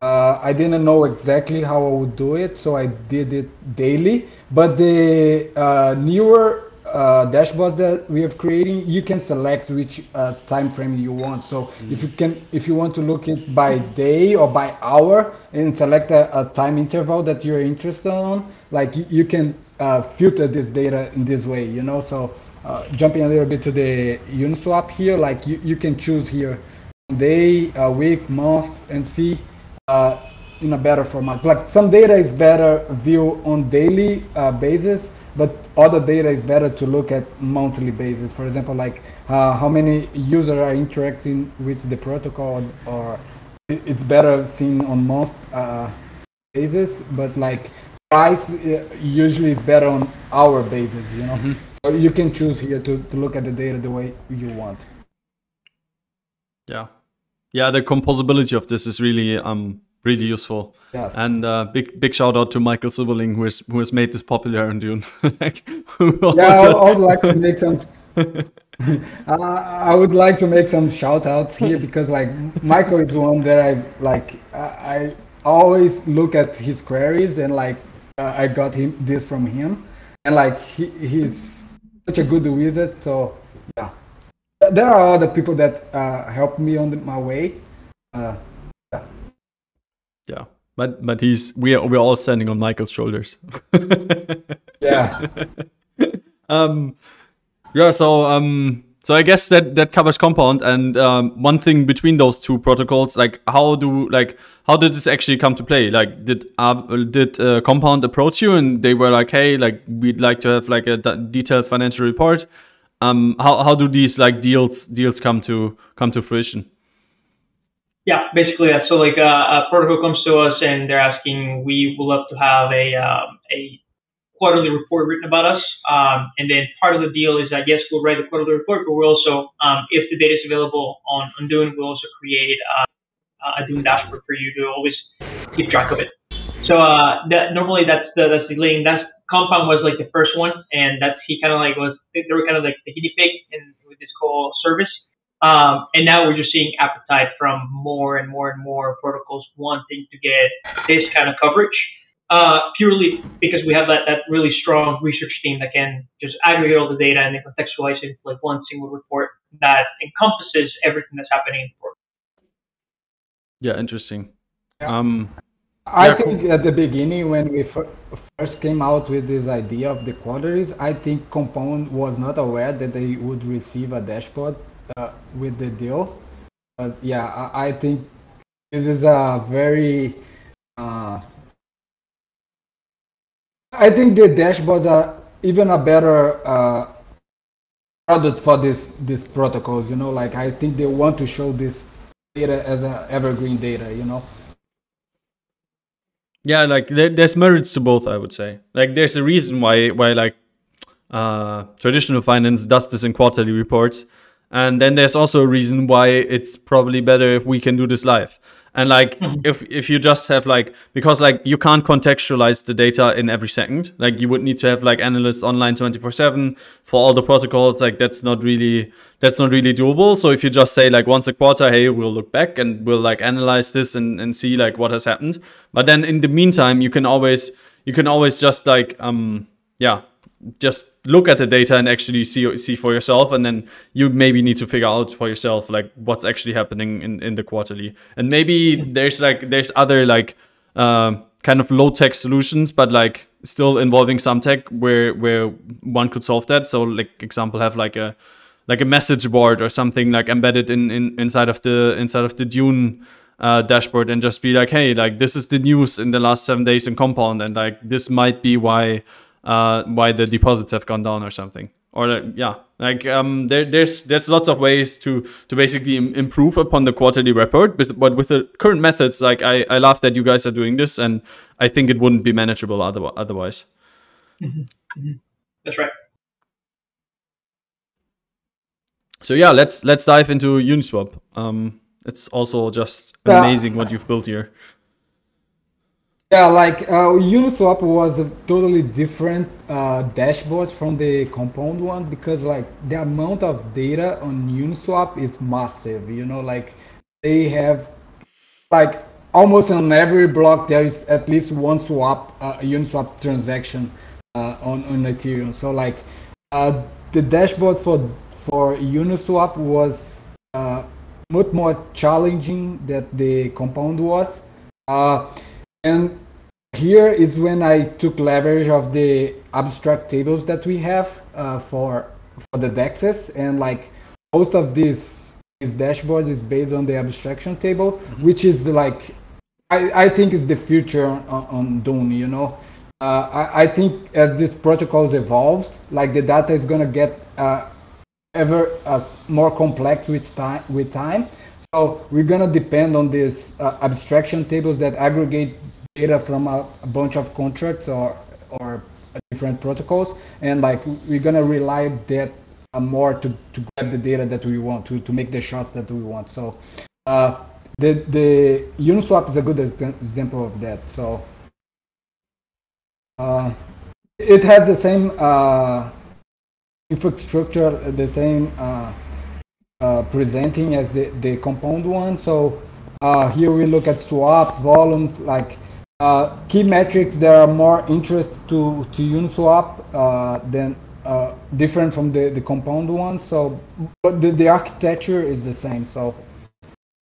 uh, I didn't know exactly how I would do it, so I did it daily. But the uh, newer uh, dashboard that we are creating, you can select which uh, time frame you want. So mm-hmm. if you can, if you want to look it by day or by hour, and select a, a time interval that you're interested on, like you, you can uh, filter this data in this way. You know, so uh, jumping a little bit to the Uniswap here, like you, you can choose here day, week, month, and see uh, in a better format. Like some data is better view on daily uh, basis, but other data is better to look at monthly basis. For example, like uh, how many users are interacting with the protocol, or it's better seen on month uh, basis. But like price uh, usually is better on hour basis. You know, mm-hmm. so you can choose here to, to look at the data the way you want.
Yeah, yeah, the composability of this is really um really useful. Yes. And uh, big big shout out to Michael Silberling who has who has made this popular in Dune. [laughs] like,
yeah, just... [laughs] I, would like to make some. I would like to make some shout outs here [laughs] because like Michael is one that I like. I, I always look at his queries and like uh, I got him this from him, and like he he's such a good wizard. So yeah there are other people that uh, help me on the, my way.
But but he's we are we're all standing on Michael's shoulders. [laughs]
yeah. [laughs]
um. Yeah. So um. So I guess that that covers compound and um, one thing between those two protocols, like how do like how did this actually come to play? Like did uh, did uh, compound approach you and they were like, hey, like we'd like to have like a detailed financial report um, how how do these like deals deals come to come to fruition?
Yeah, basically that. So like uh, a protocol comes to us and they're asking, we would love to have a um, a quarterly report written about us. Um, and then part of the deal is that yes, we'll write the quarterly report, but we'll also, um, if the data is available on, Dune, we'll also create uh, a Dune dashboard for you to always keep track of it. So uh, that normally that's the that's the link. That's Compound was like the first one, and that's he kind of like was they were kind of like the guinea pig in with this whole service. Um, and now we're just seeing appetite from more and more and more protocols wanting to get this kind of coverage. Uh, purely because we have that, that really strong research team that can just aggregate all the data and then contextualize it into like one single report that encompasses everything that's happening.
Yeah, interesting. Um,
I yeah, think cool. at the beginning when we first came out with this idea of the quarterlies, I think Compound was not aware that they would receive a dashboard uh, with the deal. But yeah, I, I, think this is a very. Uh, I think the dashboards are even a better uh, product for this these protocols. You know, like I think they want to show this data as a evergreen data. You know
yeah like there, there's merits to both i would say like there's a reason why why like uh traditional finance does this in quarterly reports and then there's also a reason why it's probably better if we can do this live. And like mm-hmm. [laughs] if if you just have like because like you can't contextualize the data in every second. Like you would need to have like analysts online 24 7 for all the protocols. Like that's not really that's not really doable. So if you just say like once a quarter hey we'll look back and we'll like analyze this and, and see like what has happened. But then in the meantime you can always you can always just like um yeah just look at the data and actually see see for yourself and then you maybe need to figure out for yourself like what's actually happening in, in the quarterly. And maybe there's like there's other like uh, kind of low tech solutions but like still involving some tech where where one could solve that. So like example have like a like a message board or something like embedded in, in inside of the inside of the dune uh, dashboard and just be like hey like this is the news in the last seven days in compound and like this might be why uh, why the deposits have gone down or something. Or uh, yeah, like um, there, there's there's lots of ways to to basically improve upon the quarterly report, but, but with the current methods, like I, I love that you guys are doing this, and I think it wouldn't be manageable otherwise.
Mm-hmm. Mm-hmm. That's right.
so yeah, let's let's dive into Uniswap. Um, it's also just amazing what you've built here.
Yeah, like uh, Uniswap was a totally different uh, dashboard from the Compound one because like the amount of data on Uniswap is massive. You know, like they have like almost on every block there is at least one swap, uh, Uniswap transaction uh, on on Ethereum. So like uh, the dashboard for for Uniswap was uh, much more challenging than the Compound was. And here is when I took leverage of the abstract tables that we have uh, for for the dexes and like most of this this dashboard is based on the abstraction table, mm-hmm. which is like I, I think is the future on, on Dune, you know. Uh, I, I think as this protocols evolves, like the data is gonna get uh, ever uh, more complex with time with time. So we're gonna depend on these uh, abstraction tables that aggregate data from a, a bunch of contracts or or different protocols, and like we're gonna rely that uh, more to, to grab the data that we want to to make the shots that we want. So uh, the the Uniswap is a good example of that. So uh, it has the same uh, infrastructure, the same uh, uh, presenting as the the compound one. So here we look at swaps, volumes, like uh, key metrics that are more interest to to Uniswap uh, than uh, different from the the compound one. So, but the, the architecture is the same. So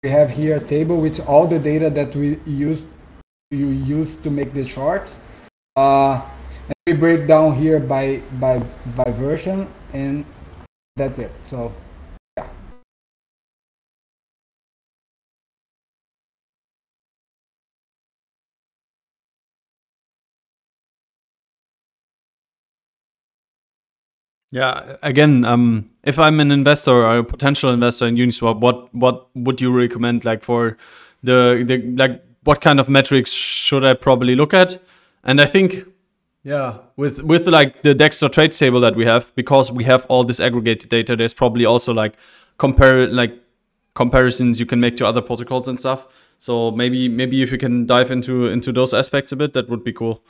we have here a table with all the data that we use you use to make the chart. Uh, and we break down here by by by version, and that's it. So
Yeah, again, um, if I'm an investor or a potential investor in Uniswap, what what would you recommend? Like for the the like, what kind of metrics should I probably look at? And I think, yeah, with with like the Dexter trade table that we have, because we have all this aggregated data, there's probably also like compare like comparisons you can make to other protocols and stuff. So maybe maybe if you can dive into into those aspects a bit, that would be cool.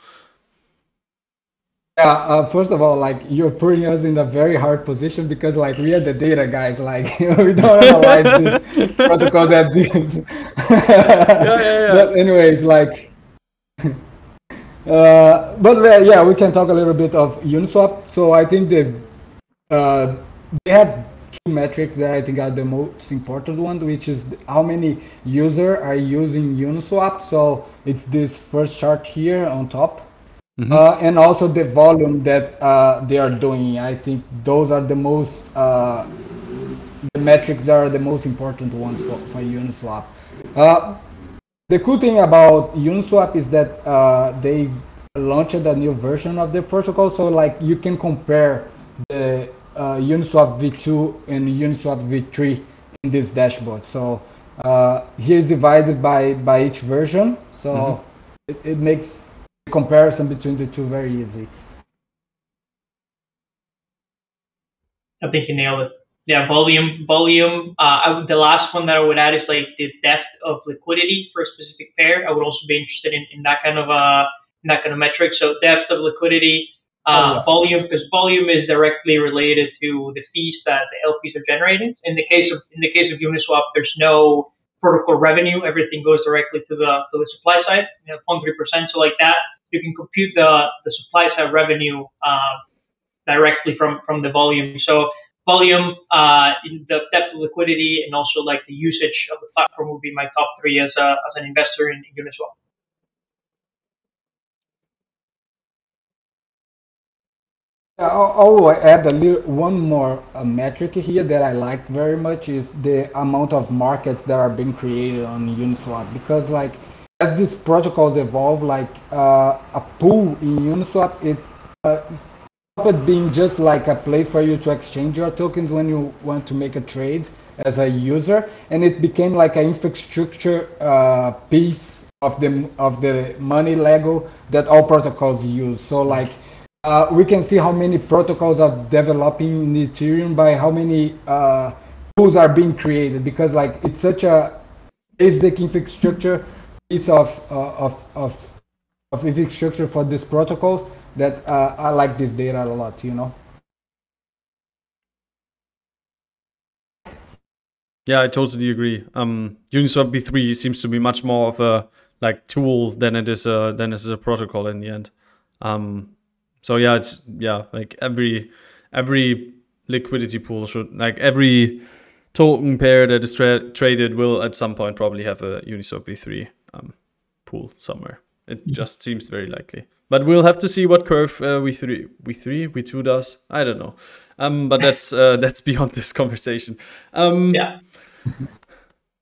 Yeah, uh, first of all, like you're putting us in a very hard position because like we are the data guys, like [laughs] we don't analyze this [laughs] protocols at this. yeah, yeah, yeah. But anyways, like, uh, but uh, yeah, we can talk a little bit of Uniswap. So I think they uh, they have two metrics that I think are the most important one, which is how many users are using Uniswap. So it's this first chart here on top Mm-hmm. Uh, and also the volume that uh, they are doing. I think those are the most uh, the metrics that are the most important ones for, for Uniswap. Uh, the cool thing about Uniswap is that uh, they launched a new version of the protocol, so like you can compare the uh, Uniswap v2 and Uniswap v3 in this dashboard. So here is divided by by each version, so mm-hmm. it, it makes comparison between the two very easy.
I think you nailed it. Yeah, volume, volume. Uh, I, the last one that I would add is like the depth of liquidity for a specific pair. I would also be interested in, in that kind of uh, that kind of metric. So depth of liquidity, uh, oh, yeah. volume, because volume is directly related to the fees that the LPs are generating. In the case of in the case of Uniswap, there's no protocol revenue. Everything goes directly to the to the supply side, you know, 0.3%. So like that, you can compute the, the supply side revenue uh, directly from, from the volume. So volume, uh, the depth of liquidity, and also like the usage of the platform would be my top three as, a, as an investor in, in Uniswap.
I'll add a little, one more uh, metric here that I like very much is the amount of markets that are being created on Uniswap because like as these protocols evolve, like uh, a pool in Uniswap, it uh, stopped being just like a place for you to exchange your tokens when you want to make a trade as a user, and it became like an infrastructure uh, piece of the of the money Lego that all protocols use. So like. Uh, we can see how many protocols are developing in Ethereum by how many uh, rules are being created because like it's such a basic infrastructure piece of uh, of of of infrastructure for these protocols that uh, I like this data a lot. You know.
Yeah, I totally agree. Um, Uniswap v3 seems to be much more of a like tool than it is a than it is a protocol in the end. Um, so yeah, it's yeah like every every liquidity pool should like every token pair that is tra traded will at some point probably have a Uniswap v3 um, pool somewhere. It mm-hmm. just seems very likely. But we'll have to see what curve uh, v3 v3 v2 does. I don't know. Um, but that's uh, [laughs] that's beyond this conversation. Um,
yeah. [laughs]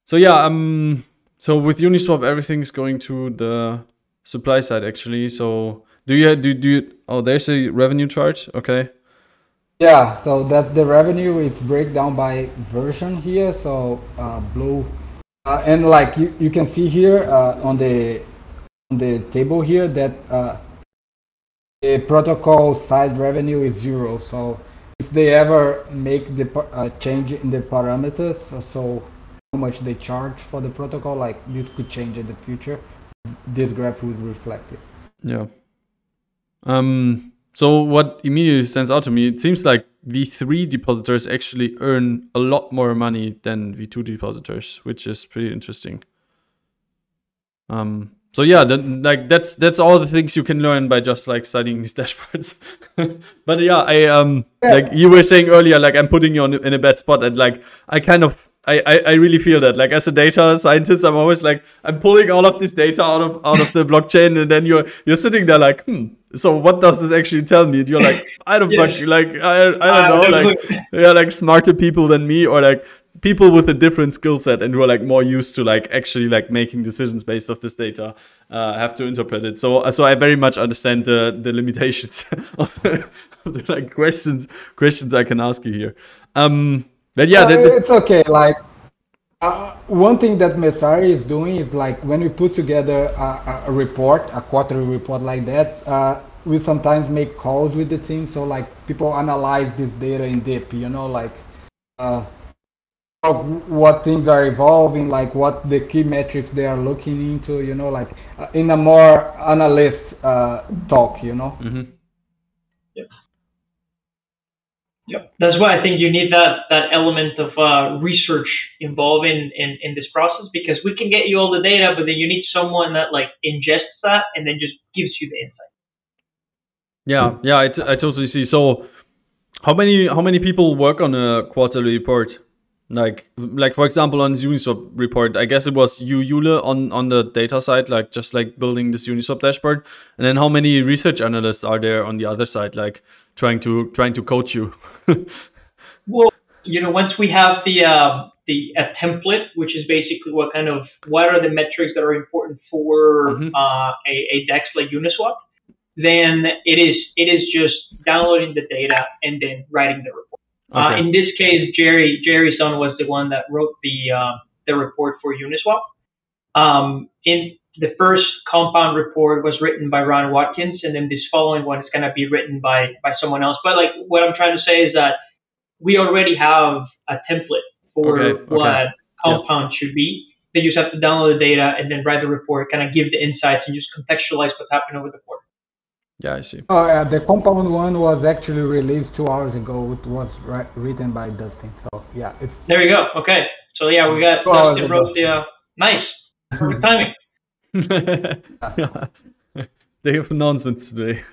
So yeah, um, so with Uniswap, everything's going to the supply side actually. So do you do do you, oh there's a revenue chart? Okay.
Yeah, so that's the revenue. It's breakdown by version here. So uh, blue, uh, and like you, you can see here uh, on the on the table here that uh, the protocol side revenue is zero. So if they ever make the uh, change in the parameters, so how much they charge for the protocol, like this could change in the future. This graph would reflect it.
Yeah. Um. So what immediately stands out to me, it seems like V3 depositors actually earn a lot more money than V2 depositors, which is pretty interesting. Um, so yeah, that, like that's that's all the things you can learn by just like studying these [laughs] dashboards. but yeah, I um yeah. like you were saying earlier, like I'm putting you on in a bad spot, and like I kind of I, I, I really feel that like as a data scientist i'm always like i'm pulling all of this data out of out of the blockchain and then you're you're sitting there like hmm so what does this actually tell me? And you're like i don't [laughs] yes. like i i don't know like yeah like smarter people than me or like people with a different skill set and who are like more used to like actually like making decisions based off this data uh, have to interpret it. So so i very much understand the the limitations [laughs] of the, of the like questions questions i can ask you here. Um but yeah, uh,
it's okay. Like uh, one thing that Messari is doing is like when we put together a, a report, a quarterly report like that, uh, we sometimes make calls with the team. So like people analyze this data in depth, you know, like uh, what things are evolving, like what the key metrics they are looking into, you know, like uh, in a more analyst uh, talk, you know.
Mm-hmm.
Yep. That's why I think you need that that element of uh, research involved in, in in this process because we can get you all the data, but then you need someone that like ingests that and then just gives you the insight.
Yeah, yeah, I, I totally see. So, how many how many people work on a quarterly report? Like like for example on this Uniswap report, I guess it was you Yule on on the data side, like just like building this Uniswap dashboard, and then how many research analysts are there on the other side? Like trying to trying to coach you? [laughs]
well, you know, once we have the uh, the a template, which is basically what kind of what are the metrics that are important for mm-hmm. uh, a, a DEX like Uniswap, then it is it is just downloading the data and then writing the report. Uh, okay. Uh, in this case, Jerry Jerry Son was the one that wrote the uh, the report for Uniswap. Um, in the first compound report was written by Ron Watkins, and then this following one is going to be written by by someone else. But like what I'm trying to say is that we already have a template for okay, okay. what compound yeah. should be. They just have to download the data and then write the report, kind of give the insights and just contextualize what's happened over the quarter.
Yeah, I see.
Oh, yeah, the compound one was actually released two hours ago. It was written by Dustin. So yeah, it's
there. You go. Okay, so yeah, we got Dustin wrote the uh, nice, perfect timing.
They have announcements today.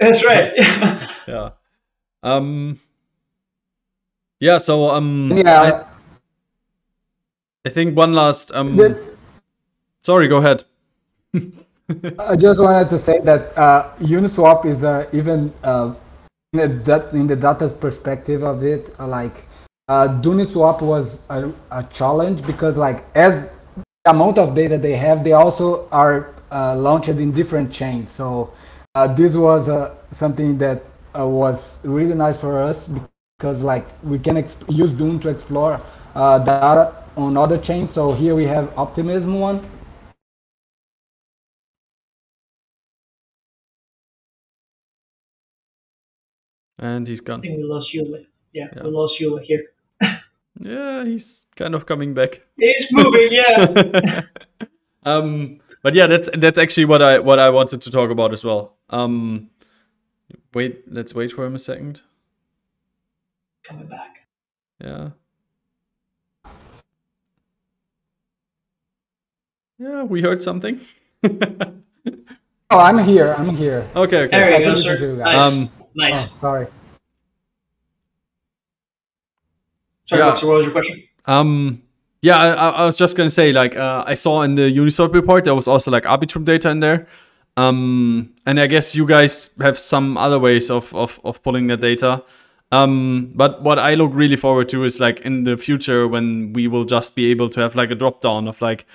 That's right. [laughs]
yeah. Um. Yeah. So um.
Yeah. I,
I think one last um. The, sorry. Go ahead. [laughs]
I just wanted to say that uh, Uniswap is uh, even uh, in, the, in the data perspective of it, uh, like uh, Uniswap was a, a challenge because like as amount of data they have, they also are uh, launched in different chains. So uh, this was uh, something that uh, was really nice for us because like we can use Dune to explore uh, data on other chains. So here we have Optimism one.
And he's gone.
I think we lost you. Yeah, yeah. we lost you here.
Yeah, he's kind of coming back.
He's moving, yeah. [laughs]
um, but yeah, that's that's actually what I what I wanted to talk about as well. Um, wait, let's wait for him a second.
Coming back.
Yeah. Yeah, we heard something. [laughs]
oh, I'm here. I'm here.
Okay, okay.
There you go, sir. Nice.
Um,
nice.
Oh, sorry.
Sorry,
Yeah.
what was your question?
Um, yeah, I, I was just gonna say, like, uh, I saw in the Uniswap report there was also like Arbitrum data in there. Um, and I guess you guys have some other ways of of, of pulling that data. Um, but what I look really forward to is like in the future when we will just be able to have like a drop down of like,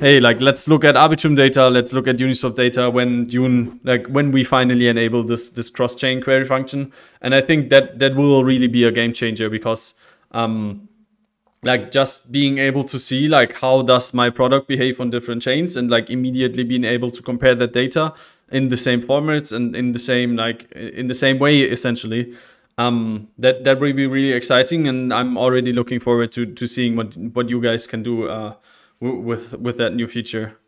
hey, like let's look at Arbitrum data, let's look at Uniswap data when Dune, like when we finally enable this this cross chain query function. And I think that that will really be a game changer because um, like just being able to see like how does my product behave on different chains and like immediately being able to compare that data in the same formats and in the same like in the same way essentially um that that will be really exciting and i'm already looking forward to to seeing what what you guys can do uh with with that new feature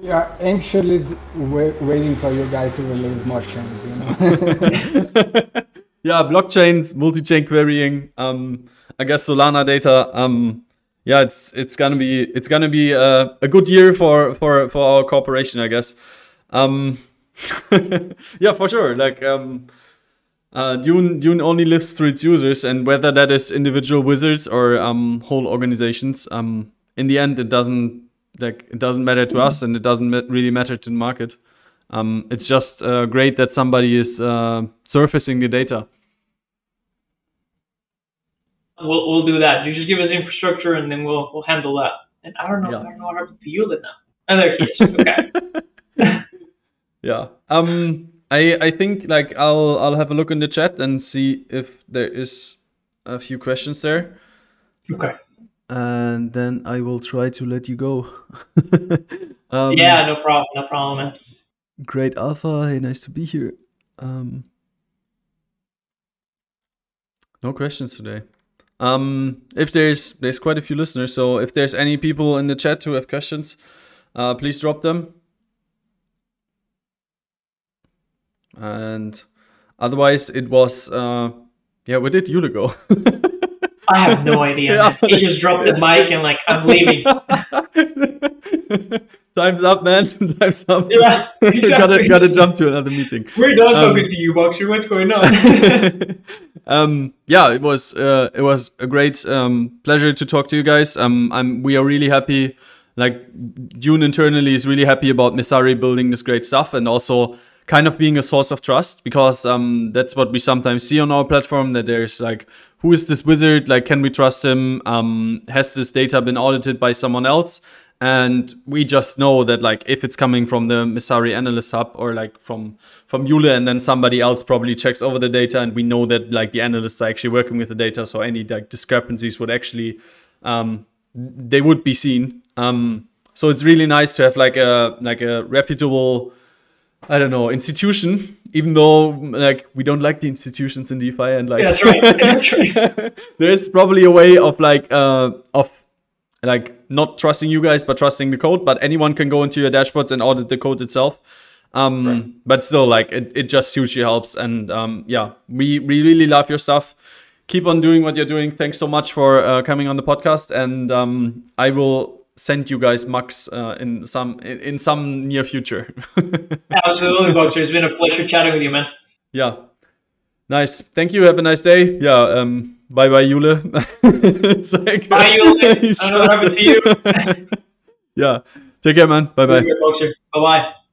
Yeah, anxiously wait, waiting for you guys to release more chains. You know. [laughs] [laughs]
yeah blockchains multi-chain querying um i guess solana data um yeah it's it's gonna be it's gonna be a, a good year for for for our corporation i guess um [laughs] yeah for sure like um uh, Dune Dune only lives through its users, and whether that is individual wizards or um, whole organizations, um, in the end, it doesn't like it doesn't matter to us, and it doesn't ma- really matter to the market. Um, it's just uh, great that somebody is uh, surfacing the data.
We'll, we'll do that. You just give us infrastructure and then we'll we'll handle that. And I don't know,
Yeah.
I don't know what happened to Yulin now. Oh, there he is. Okay. [laughs] [laughs]
Yeah. Um. I I think like I'll I'll have a look in the chat and see if there is a few questions there,
okay.
and then I will try to let you go. [laughs] um,
Yeah, no problem. No problem, man.
Great Alpha. Hey, nice to be here. Um. No questions today. Um, if there's there's quite a few listeners, so if there's any people in the chat who have questions, uh, please drop them. And otherwise, it was uh, yeah. Where did Yule go? [laughs]
I have no idea.
Yeah. [laughs]
He just dropped the mic and like I'm leaving. [laughs]
Time's up, man. [laughs] Time's up.
Yeah,
gotta
exactly.
gotta jump to another meeting.
We're done
Um,
talking to you, Boxer. What's going on?
um, yeah, it was uh, it was a great um, pleasure to talk to you guys. Um, I'm we are really happy. Like Dune internally is really happy about Messari building this great stuff and also kind of being a source of trust because um, that's what we sometimes see on our platform that there's like who is this wizard? Like can we trust him? Um, has this data been audited by someone else? And we just know that like if it's coming from the Messari analyst hub or like from from Yule and then somebody else probably checks over the data and we know that like the analysts are actually working with the data so any like discrepancies would actually um, they would be seen. Um, so it's really nice to have like a like a reputable I don't know institution even though like we don't like the institutions in DeFi and like
Yeah, right. [laughs] Right.
there's probably a way of like uh of like not trusting you guys but trusting the code but anyone can go into your dashboards and audit the code itself. Um but still like it, it just hugely helps. And um yeah we we really love your stuff. Keep on doing what you're doing. Thanks so much for uh, coming on the podcast. And um i will send you guys mux uh, in some in, in some near future [laughs]
Absolutely, Boxer. It's been a pleasure chatting with you, man.
yeah nice thank you have a nice day yeah um bye bye Yule. [laughs] It's like-
Bye, Yule. [laughs] I don't know what happened to you.
yeah take care man bye bye.
Bye bye.